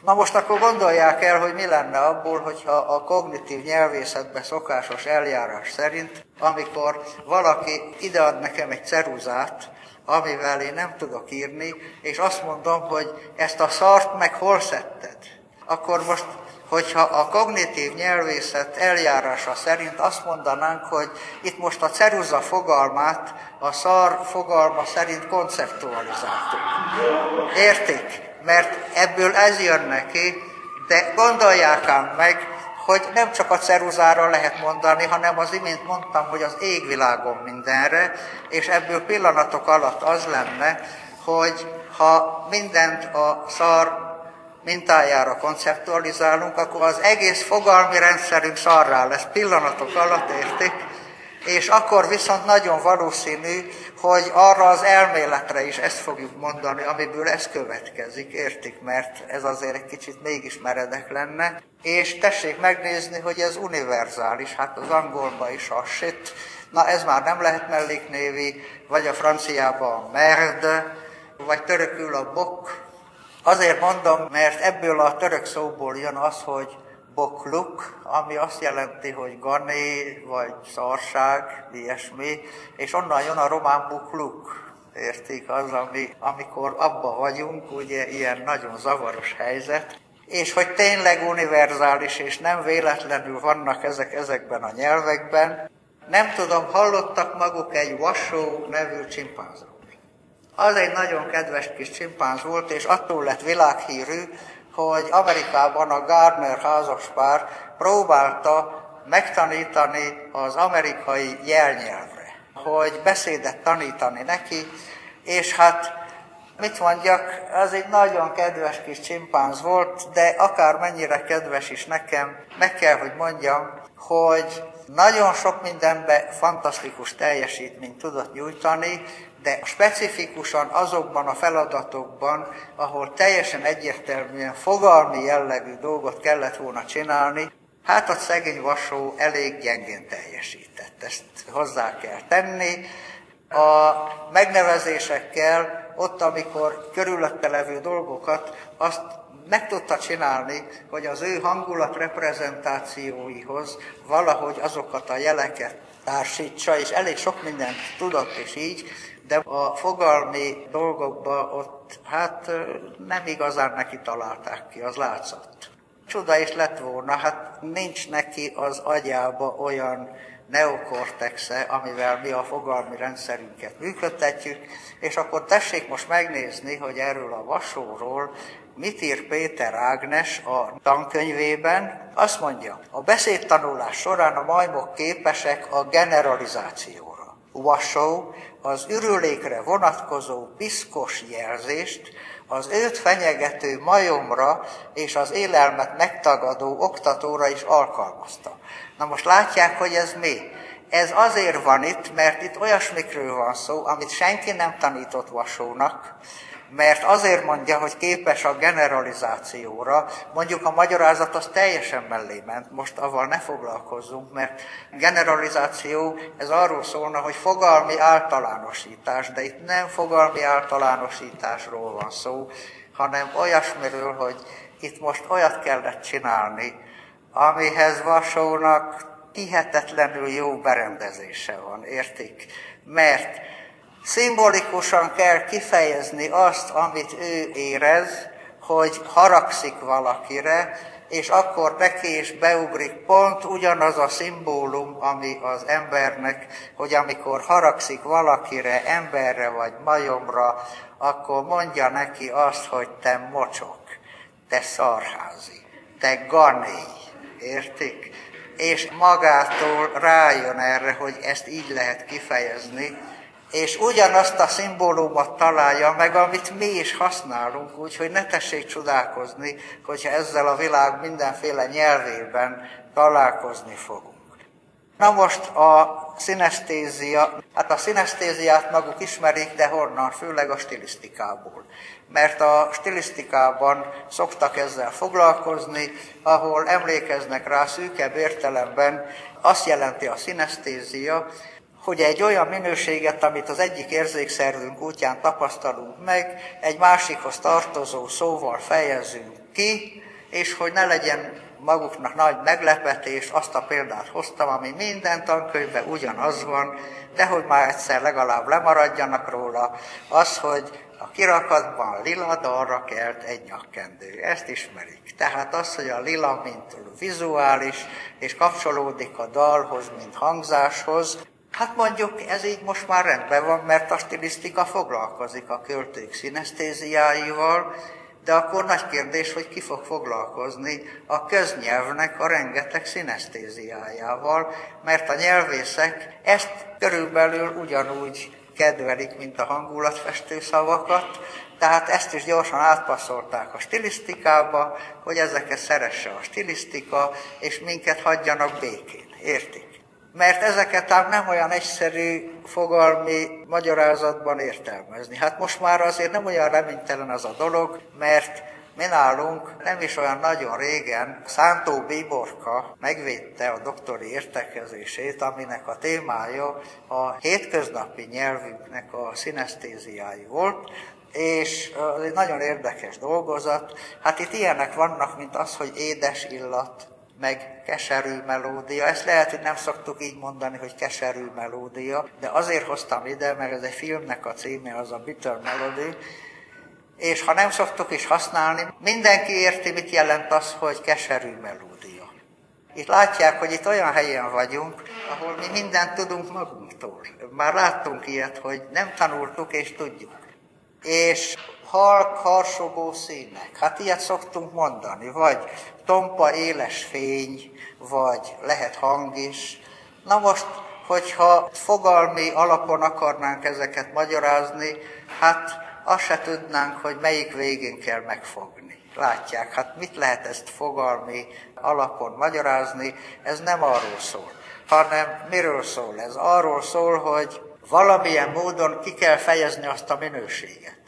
Na most akkor gondolják el, hogy mi lenne abból, hogyha a kognitív nyelvészetbe szokásos eljárás szerint, amikor valaki idead nekem egy ceruzát, amivel én nem tudok írni, és azt mondom, hogy ezt a szart meg hol szedted? Akkor most hogyha a kognitív nyelvészet eljárása szerint azt mondanánk, hogy itt most a ceruza fogalmát a szar fogalma szerint konceptualizáltuk. Értik? Mert ebből ez jön neki, de gondolják ám meg, hogy nem csak a ceruzára lehet mondani, hanem az imént mondtam, hogy az égvilágon mindenre, és ebből pillanatok alatt az lenne, hogy ha mindent a szar mintájára konceptualizálunk, akkor az egész fogalmi rendszerünk szarrá lesz pillanatok alatt, értik? És akkor viszont nagyon valószínű, hogy arra az elméletre is ezt fogjuk mondani, amiből ez következik, értik? Mert ez azért egy kicsit mégis meredek lenne. És tessék megnézni, hogy ez univerzális, hát az angolban is a shit, na ez már nem lehet melléknévi, vagy a franciában a merde, vagy törökül a bok, Azért mondom, mert ebből a török szóból jön az, hogy bokluk, ami azt jelenti, hogy gané, vagy szarság, ilyesmi, és onnan jön a román bukluk, értik, az, ami, amikor abba vagyunk, ugye ilyen nagyon zavaros helyzet, és hogy tényleg univerzális, és nem véletlenül vannak ezek ezekben a nyelvekben. Nem tudom, hallottak maguk egy vasó nevű csimpánzról. Az egy nagyon kedves kis csimpánz volt, és attól lett világhírű, hogy Amerikában a Gardner házaspár próbálta megtanítani az amerikai jelnyelvre, hogy beszédet tanítani neki, és hát mit mondjak, az egy nagyon kedves kis csimpánz volt, de akár mennyire kedves is nekem, meg kell, hogy mondjam, hogy nagyon sok mindenben fantasztikus teljesítményt tudott nyújtani, de specifikusan azokban a feladatokban, ahol teljesen egyértelműen fogalmi jellegű dolgot kellett volna csinálni, hát a szegény vasó elég gyengén teljesített. Ezt hozzá kell tenni. A megnevezésekkel ott, amikor körülötte levő dolgokat, azt meg tudta csinálni, hogy az ő hangulat reprezentációihoz valahogy azokat a jeleket társítsa, és elég sok mindent tudott, és így, de a fogalmi dolgokba ott hát nem igazán neki találták ki, az látszott. Csuda is lett volna, hát nincs neki az agyába olyan neokortexe, amivel mi a fogalmi rendszerünket működtetjük, és akkor tessék most megnézni, hogy erről a vasóról mit ír Péter Ágnes a tankönyvében. Azt mondja, a beszédtanulás során a majmok képesek a generalizációra. Vasó az ürülékre vonatkozó piszkos jelzést az őt fenyegető majomra és az élelmet megtagadó oktatóra is alkalmazta. Na most látják, hogy ez mi? Ez azért van itt, mert itt olyasmikről van szó, amit senki nem tanított vasónak, mert azért mondja, hogy képes a generalizációra, mondjuk a magyarázat az teljesen mellé ment, most avval ne foglalkozzunk, mert generalizáció, ez arról szólna, hogy fogalmi általánosítás, de itt nem fogalmi általánosításról van szó, hanem olyasmiről, hogy itt most olyat kellett csinálni, amihez vasónak hihetetlenül jó berendezése van, értik? Mert Szimbolikusan kell kifejezni azt, amit ő érez, hogy haragszik valakire, és akkor neki is beugrik pont ugyanaz a szimbólum, ami az embernek, hogy amikor haragszik valakire, emberre vagy majomra, akkor mondja neki azt, hogy te mocsok, te szarházi, te gané, értik? És magától rájön erre, hogy ezt így lehet kifejezni, és ugyanazt a szimbólumot találja meg, amit mi is használunk, úgyhogy ne tessék csodálkozni, hogyha ezzel a világ mindenféle nyelvében találkozni fogunk. Na most a szinesztézia, hát a szinesztéziát maguk ismerik, de honnan? Főleg a stilisztikából. Mert a stilisztikában szoktak ezzel foglalkozni, ahol emlékeznek rá szűkebb értelemben, azt jelenti a szinesztézia, hogy egy olyan minőséget, amit az egyik érzékszervünk útján tapasztalunk meg, egy másikhoz tartozó szóval fejezünk ki, és hogy ne legyen maguknak nagy meglepetés, azt a példát hoztam, ami minden tankönyvben ugyanaz van, de hogy már egyszer legalább lemaradjanak róla, az, hogy a kirakatban lila darra kelt egy nyakkendő. Ezt ismerik. Tehát az, hogy a lila, mint vizuális, és kapcsolódik a dalhoz, mint hangzáshoz, Hát mondjuk ez így most már rendben van, mert a stilisztika foglalkozik a költők szinesztéziáival, de akkor nagy kérdés, hogy ki fog foglalkozni a köznyelvnek a rengeteg szinesztéziájával, mert a nyelvészek ezt körülbelül ugyanúgy kedvelik, mint a hangulatfestő szavakat, tehát ezt is gyorsan átpasszolták a stilisztikába, hogy ezeket szeresse a stilisztika, és minket hagyjanak békén. Értik? Mert ezeket ám nem olyan egyszerű fogalmi magyarázatban értelmezni. Hát most már azért nem olyan reménytelen az a dolog, mert mi nálunk nem is olyan nagyon régen Szántó Bíborka megvédte a doktori értekezését, aminek a témája a hétköznapi nyelvünknek a szinesztéziái volt, és egy nagyon érdekes dolgozat. Hát itt ilyenek vannak, mint az, hogy édes illat, meg keserű melódia. Ezt lehet, hogy nem szoktuk így mondani, hogy keserű melódia, de azért hoztam ide, mert ez egy filmnek a címe, az a Bitter Melody, és ha nem szoktuk is használni, mindenki érti, mit jelent az, hogy keserű melódia. Itt látják, hogy itt olyan helyen vagyunk, ahol mi mindent tudunk magunktól. Már láttunk ilyet, hogy nem tanultuk és tudjuk. És halk, harsogó színek. Hát ilyet szoktunk mondani, vagy tompa éles fény, vagy lehet hang is. Na most, hogyha fogalmi alapon akarnánk ezeket magyarázni, hát azt se tudnánk, hogy melyik végén kell megfogni. Látják, hát mit lehet ezt fogalmi alapon magyarázni, ez nem arról szól, hanem miről szól ez? Arról szól, hogy valamilyen módon ki kell fejezni azt a minőséget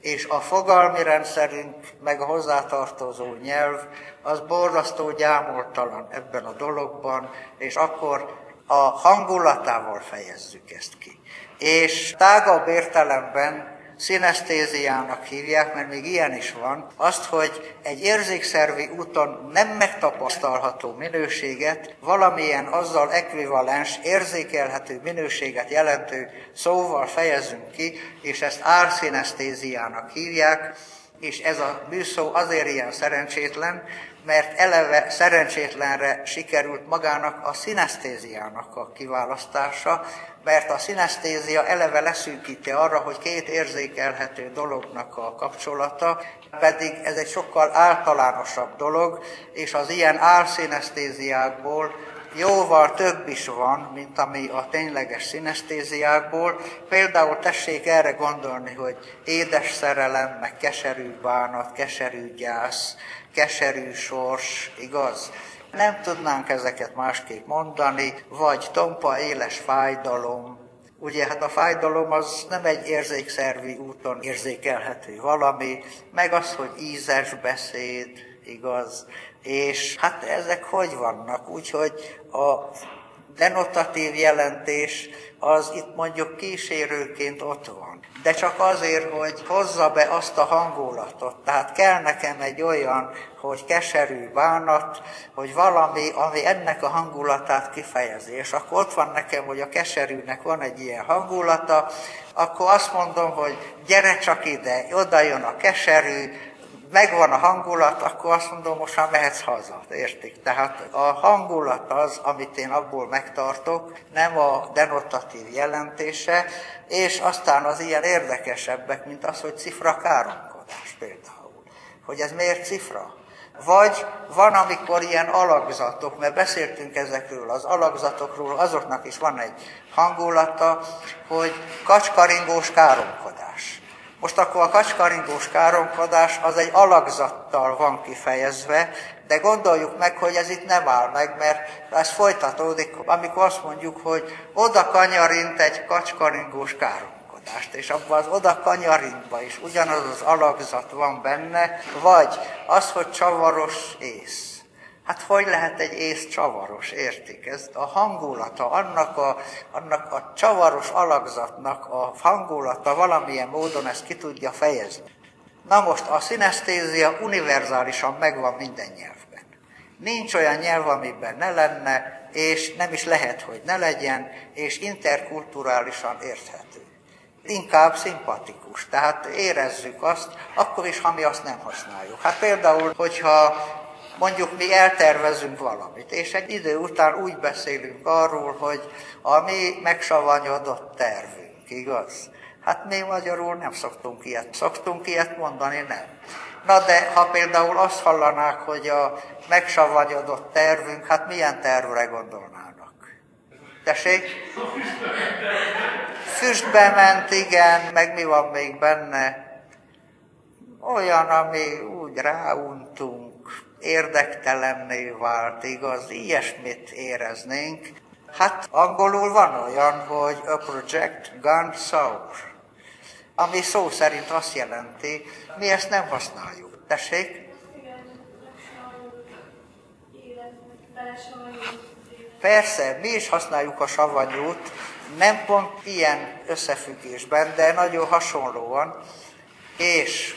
és a fogalmi rendszerünk, meg a hozzátartozó nyelv, az borzasztó gyámoltalan ebben a dologban, és akkor a hangulatával fejezzük ezt ki. És tágabb értelemben szinesztéziának hívják, mert még ilyen is van, azt, hogy egy érzékszervi úton nem megtapasztalható minőséget valamilyen azzal ekvivalens, érzékelhető minőséget jelentő szóval fejezünk ki, és ezt árszinesztéziának hívják, és ez a műszó azért ilyen szerencsétlen, mert eleve szerencsétlenre sikerült magának a szinesztéziának a kiválasztása, mert a szinesztézia eleve leszűkíti arra, hogy két érzékelhető dolognak a kapcsolata, pedig ez egy sokkal általánosabb dolog, és az ilyen álszinesztéziákból jóval több is van, mint ami a tényleges szinesztéziákból. Például tessék erre gondolni, hogy édes szerelem, meg keserű bánat, keserű gyász, keserű sors, igaz? Nem tudnánk ezeket másképp mondani, vagy tompa éles fájdalom. Ugye hát a fájdalom az nem egy érzékszervi úton érzékelhető valami, meg az, hogy ízes beszéd, igaz? És hát ezek hogy vannak? Úgyhogy a denotatív jelentés az itt mondjuk kísérőként ott van. De csak azért, hogy hozza be azt a hangulatot. Tehát kell nekem egy olyan, hogy keserű bánat, hogy valami, ami ennek a hangulatát kifejezi. És akkor ott van nekem, hogy a keserűnek van egy ilyen hangulata, akkor azt mondom, hogy gyere csak ide, oda jön a keserű, megvan a hangulat, akkor azt mondom, most már mehetsz haza, értik? Tehát a hangulat az, amit én abból megtartok, nem a denotatív jelentése, és aztán az ilyen érdekesebbek, mint az, hogy cifra káromkodás például. Hogy ez miért cifra? Vagy van, amikor ilyen alakzatok, mert beszéltünk ezekről az alakzatokról, azoknak is van egy hangulata, hogy kacskaringós káromkodás. Most akkor a kacskaringós káromkodás az egy alakzattal van kifejezve, de gondoljuk meg, hogy ez itt nem áll meg, mert ez folytatódik, amikor azt mondjuk, hogy oda kanyarint egy kacskaringós káromkodás alakítást, és abban az oda kanyarintba is ugyanaz az alakzat van benne, vagy az, hogy csavaros ész. Hát hogy lehet egy ész csavaros, értik? Ez a hangulata, annak a, annak a csavaros alakzatnak a hangulata valamilyen módon ezt ki tudja fejezni. Na most a szinesztézia univerzálisan megvan minden nyelvben. Nincs olyan nyelv, amiben ne lenne, és nem is lehet, hogy ne legyen, és interkulturálisan érthető inkább szimpatikus. Tehát érezzük azt, akkor is, ha mi azt nem használjuk. Hát például, hogyha mondjuk mi eltervezünk valamit, és egy idő után úgy beszélünk arról, hogy a mi megsavanyodott tervünk, igaz? Hát mi magyarul nem szoktunk ilyet. Szoktunk ilyet mondani, nem. Na de ha például azt hallanák, hogy a megsavanyodott tervünk, hát milyen tervre gondolnának? Tessék? füstbe ment, igen, meg mi van még benne? Olyan, ami úgy ráuntunk, érdektelenné vált, igaz, ilyesmit éreznénk. Hát angolul van olyan, hogy a project gone sour, ami szó szerint azt jelenti, mi ezt nem használjuk. Tessék? Persze, mi is használjuk a savanyút, nem pont ilyen összefüggésben, de nagyon hasonlóan, és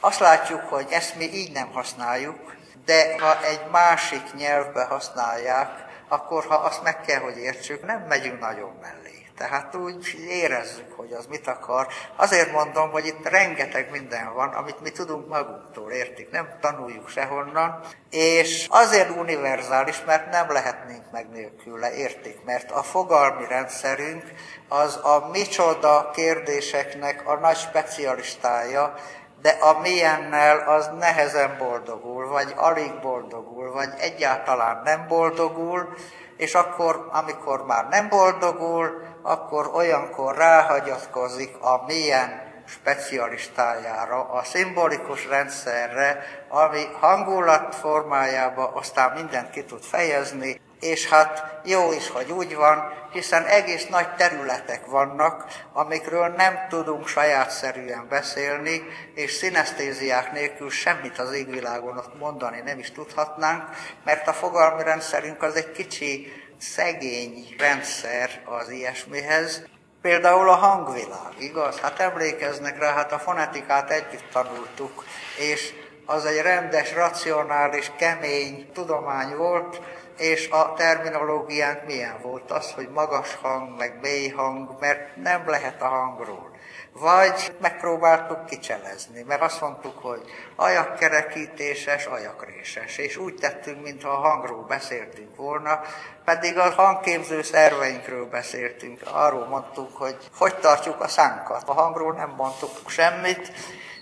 azt látjuk, hogy ezt mi így nem használjuk, de ha egy másik nyelvbe használják, akkor ha azt meg kell, hogy értsük, nem megyünk nagyon mellé. Tehát úgy érezzük, hogy az mit akar. Azért mondom, hogy itt rengeteg minden van, amit mi tudunk magunktól, értik? Nem tanuljuk sehonnan. És azért univerzális, mert nem lehetnénk meg nélküle, értik? Mert a fogalmi rendszerünk az a micsoda kérdéseknek a nagy specialistája, de a milyennel az nehezen boldogul, vagy alig boldogul, vagy egyáltalán nem boldogul, és akkor, amikor már nem boldogul, akkor olyankor ráhagyatkozik a milyen specialistájára, a szimbolikus rendszerre, ami hangulat formájába aztán mindent ki tud fejezni, és hát jó is, hogy úgy van, hiszen egész nagy területek vannak, amikről nem tudunk sajátszerűen beszélni, és szinesztéziák nélkül semmit az égvilágon ott mondani nem is tudhatnánk, mert a fogalmi rendszerünk az egy kicsi szegény rendszer az ilyesmihez. Például a hangvilág, igaz? Hát emlékeznek rá, hát a fonetikát együtt tanultuk, és az egy rendes, racionális, kemény tudomány volt, és a terminológiánk milyen volt? Az, hogy magas hang, meg mély hang, mert nem lehet a hangról. Vagy megpróbáltuk kicselezni, mert azt mondtuk, hogy ajakkerekítéses, ajakréses, és úgy tettünk, mintha a hangról beszéltünk volna, pedig a hangképző szerveinkről beszéltünk, arról mondtuk, hogy hogy tartjuk a szánkat. A hangról nem mondtuk semmit,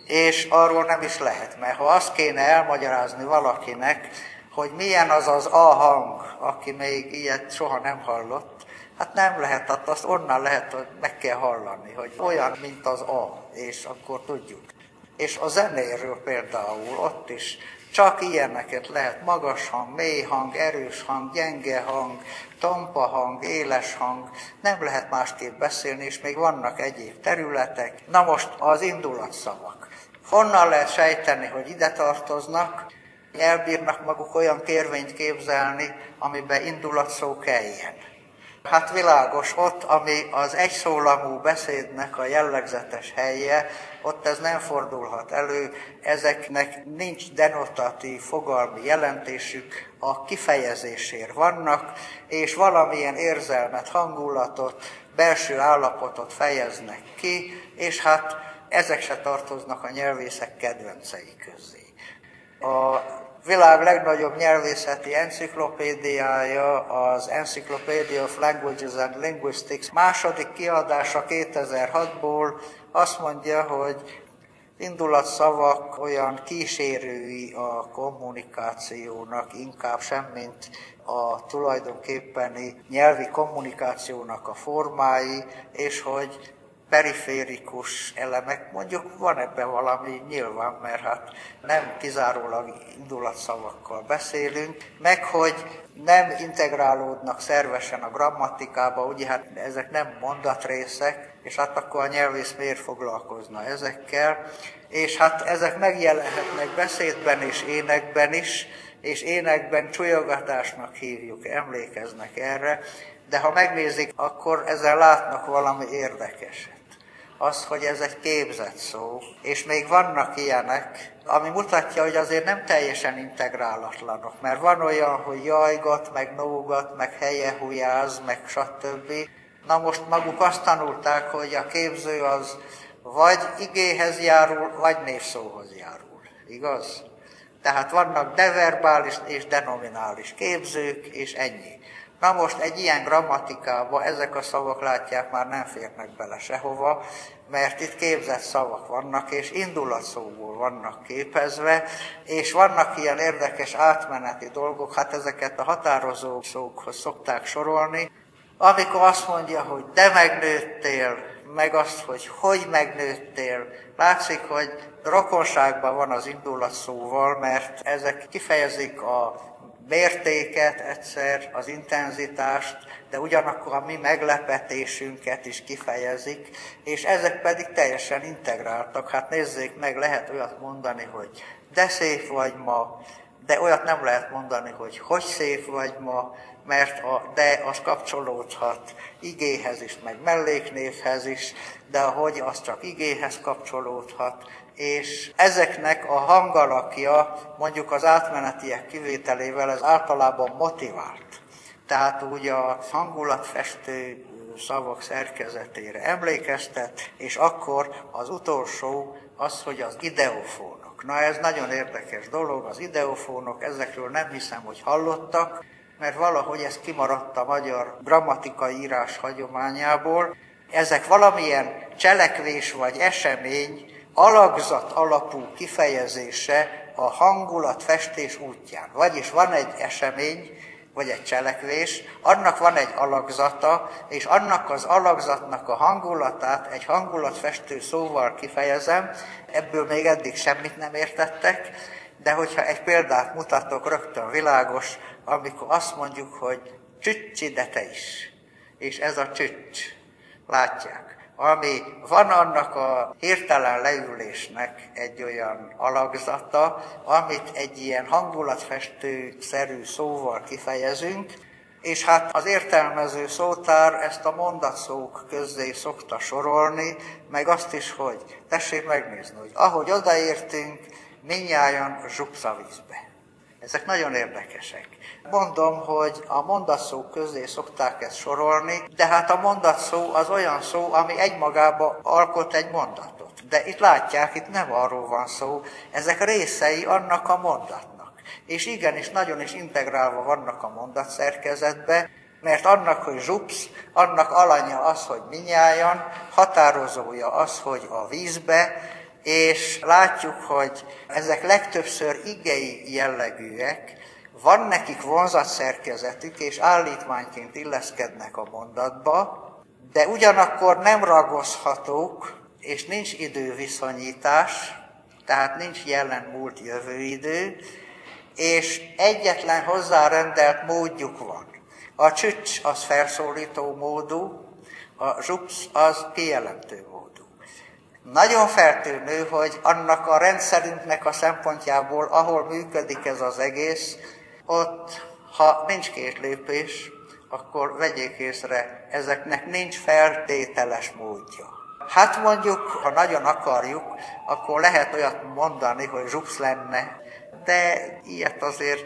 és arról nem is lehet, mert ha azt kéne elmagyarázni valakinek, hogy milyen az az A hang, aki még ilyet soha nem hallott, hát nem lehet, hát azt onnan lehet, hogy meg kell hallani, hogy olyan, mint az A, és akkor tudjuk. És a zenéről például ott is csak ilyeneket lehet, magas hang, mély hang, erős hang, gyenge hang, tompa hang, éles hang, nem lehet másképp beszélni, és még vannak egyéb területek. Na most az indulatszavak. Honnan lehet sejteni, hogy ide tartoznak, elbírnak maguk olyan kérvényt képzelni, amiben indulatszó kelljen. Hát világos, ott, ami az egyszólamú beszédnek a jellegzetes helye, ott ez nem fordulhat elő, ezeknek nincs denotatív fogalmi jelentésük, a kifejezésért vannak, és valamilyen érzelmet, hangulatot, belső állapotot fejeznek ki, és hát ezek se tartoznak a nyelvészek kedvencei közé. A világ legnagyobb nyelvészeti enciklopédiája, az Encyclopedia of Languages and Linguistics második kiadása 2006-ból azt mondja, hogy indulatszavak olyan kísérői a kommunikációnak inkább semmint a tulajdonképpeni nyelvi kommunikációnak a formái, és hogy periférikus elemek, mondjuk van ebben valami nyilván, mert hát nem kizárólag indulatszavakkal beszélünk, meg hogy nem integrálódnak szervesen a grammatikába, ugye hát ezek nem mondatrészek, és hát akkor a nyelvész miért foglalkozna ezekkel, és hát ezek megjelenhetnek beszédben és énekben is, és énekben csulyogatásnak hívjuk, emlékeznek erre, de ha megnézik, akkor ezzel látnak valami érdekeset. Az, hogy ez egy képzett szó, és még vannak ilyenek, ami mutatja, hogy azért nem teljesen integrálatlanok, mert van olyan, hogy jajgat, meg nógat, meg helye hujáz, meg stb. Na most maguk azt tanulták, hogy a képző az vagy igéhez járul, vagy névszóhoz járul. Igaz? Tehát vannak deverbális és denominális képzők, és ennyi. Na most egy ilyen grammatikába ezek a szavak látják már nem férnek bele sehova, mert itt képzett szavak vannak, és indulatszóból vannak képezve, és vannak ilyen érdekes átmeneti dolgok, hát ezeket a határozó szókhoz szokták sorolni, amikor azt mondja, hogy te megnőttél, meg azt, hogy hogy megnőttél. Látszik, hogy rokonságban van az indulat szóval, mert ezek kifejezik a mértéket egyszer, az intenzitást, de ugyanakkor a mi meglepetésünket is kifejezik, és ezek pedig teljesen integráltak. Hát nézzék meg, lehet olyat mondani, hogy de szép vagy ma, de olyat nem lehet mondani, hogy hogy szép vagy ma, mert a de az kapcsolódhat igéhez is, meg melléknévhez is, de a hogy az csak igéhez kapcsolódhat, és ezeknek a hangalakja mondjuk az átmenetiek kivételével ez általában motivált. Tehát úgy a hangulatfestő szavak szerkezetére emlékeztet, és akkor az utolsó az, hogy az ideofónok. Na ez nagyon érdekes dolog, az ideofónok, ezekről nem hiszem, hogy hallottak, mert valahogy ez kimaradt a magyar grammatikai írás hagyományából. Ezek valamilyen cselekvés vagy esemény alakzat alapú kifejezése a hangulat festés útján. Vagyis van egy esemény, vagy egy cselekvés, annak van egy alakzata, és annak az alakzatnak a hangulatát egy hangulatfestő szóval kifejezem, ebből még eddig semmit nem értettek, de hogyha egy példát mutatok, rögtön világos, amikor azt mondjuk, hogy csücsi, de te is. És ez a csücs. Látják. Ami van annak a hirtelen leülésnek egy olyan alakzata, amit egy ilyen hangulatfestő-szerű szóval kifejezünk, és hát az értelmező szótár ezt a mondatszók közzé szokta sorolni, meg azt is, hogy tessék megnézni, hogy ahogy odaértünk, minnyáján zsupszavízbe. Ezek nagyon érdekesek. Mondom, hogy a mondatszó közé szokták ezt sorolni, de hát a mondatszó az olyan szó, ami egymagába alkot egy mondatot. De itt látják, itt nem arról van szó, ezek részei annak a mondatnak. És igenis nagyon is integrálva vannak a mondatszerkezetbe, mert annak, hogy zsupsz, annak alanya az, hogy minnyájan, határozója az, hogy a vízbe, és látjuk, hogy ezek legtöbbször igei jellegűek, van nekik vonzatszerkezetük, és állítmányként illeszkednek a mondatba, de ugyanakkor nem ragozhatók, és nincs időviszonyítás, tehát nincs jelen múlt jövőidő, és egyetlen hozzárendelt módjuk van. A csücs az felszólító módú, a zsupsz az kijelentő módú. Nagyon feltűnő, hogy annak a rendszerünknek a szempontjából, ahol működik ez az egész, ott, ha nincs két lépés, akkor vegyék észre, ezeknek nincs feltételes módja. Hát mondjuk, ha nagyon akarjuk, akkor lehet olyat mondani, hogy zsupsz lenne, de ilyet azért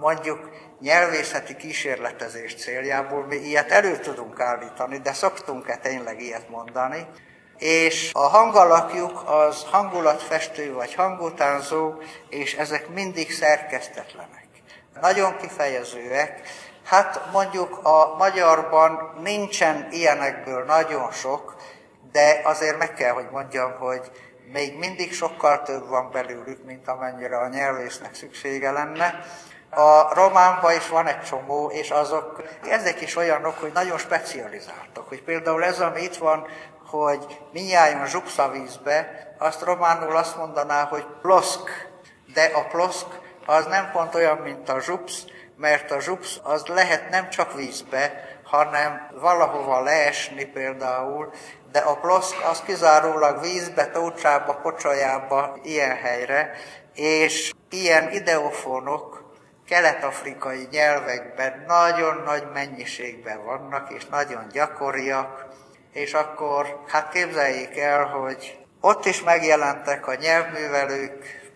mondjuk nyelvészeti kísérletezés céljából mi ilyet elő tudunk állítani, de szoktunk-e tényleg ilyet mondani, és a hangalakjuk az hangulatfestő vagy hangutánzó, és ezek mindig szerkesztetlenek. Nagyon kifejezőek. Hát mondjuk a magyarban nincsen ilyenekből nagyon sok, de azért meg kell, hogy mondjam, hogy még mindig sokkal több van belőlük, mint amennyire a nyelvésznek szüksége lenne. A románban is van egy csomó, és azok, ezek is olyanok, hogy nagyon specializáltak. Hogy például ez, ami itt van, hogy minnyáján zsupsz vízbe, azt románul azt mondaná, hogy ploszk, de a ploszk az nem pont olyan, mint a zsupsz, mert a zsupsz az lehet nem csak vízbe, hanem valahova leesni például, de a ploszk az kizárólag vízbe, tócsába, pocsajába, ilyen helyre, és ilyen ideofónok kelet-afrikai nyelvekben nagyon nagy mennyiségben vannak, és nagyon gyakoriak, és akkor hát képzeljék el, hogy ott is megjelentek a nyelvművelők,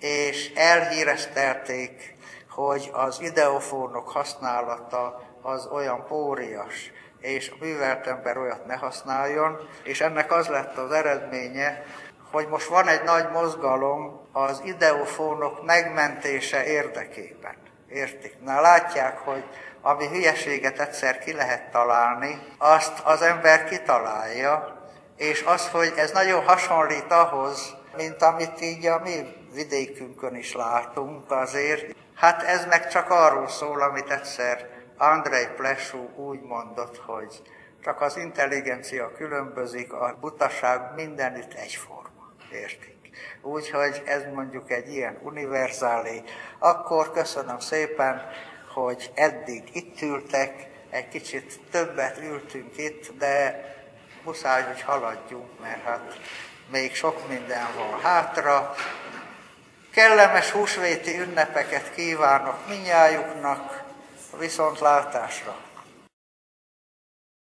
és elhíreztelték, hogy az ideofónok használata az olyan pórias, és a művelt ember olyat ne használjon, és ennek az lett az eredménye, hogy most van egy nagy mozgalom az ideofónok megmentése érdekében. Értik? Na látják, hogy ami hülyeséget egyszer ki lehet találni, azt az ember kitalálja, és az, hogy ez nagyon hasonlít ahhoz, mint amit így a mi vidékünkön is látunk azért, hát ez meg csak arról szól, amit egyszer Andrei Plesú úgy mondott, hogy csak az intelligencia különbözik, a butaság mindenütt egyforma. Értik? Úgyhogy ez mondjuk egy ilyen univerzálé. Akkor köszönöm szépen, hogy eddig itt ültek, egy kicsit többet ültünk itt, de muszáj, hogy haladjunk, mert hát még sok minden van hátra. Kellemes húsvéti ünnepeket kívánok minnyájuknak, viszontlátásra!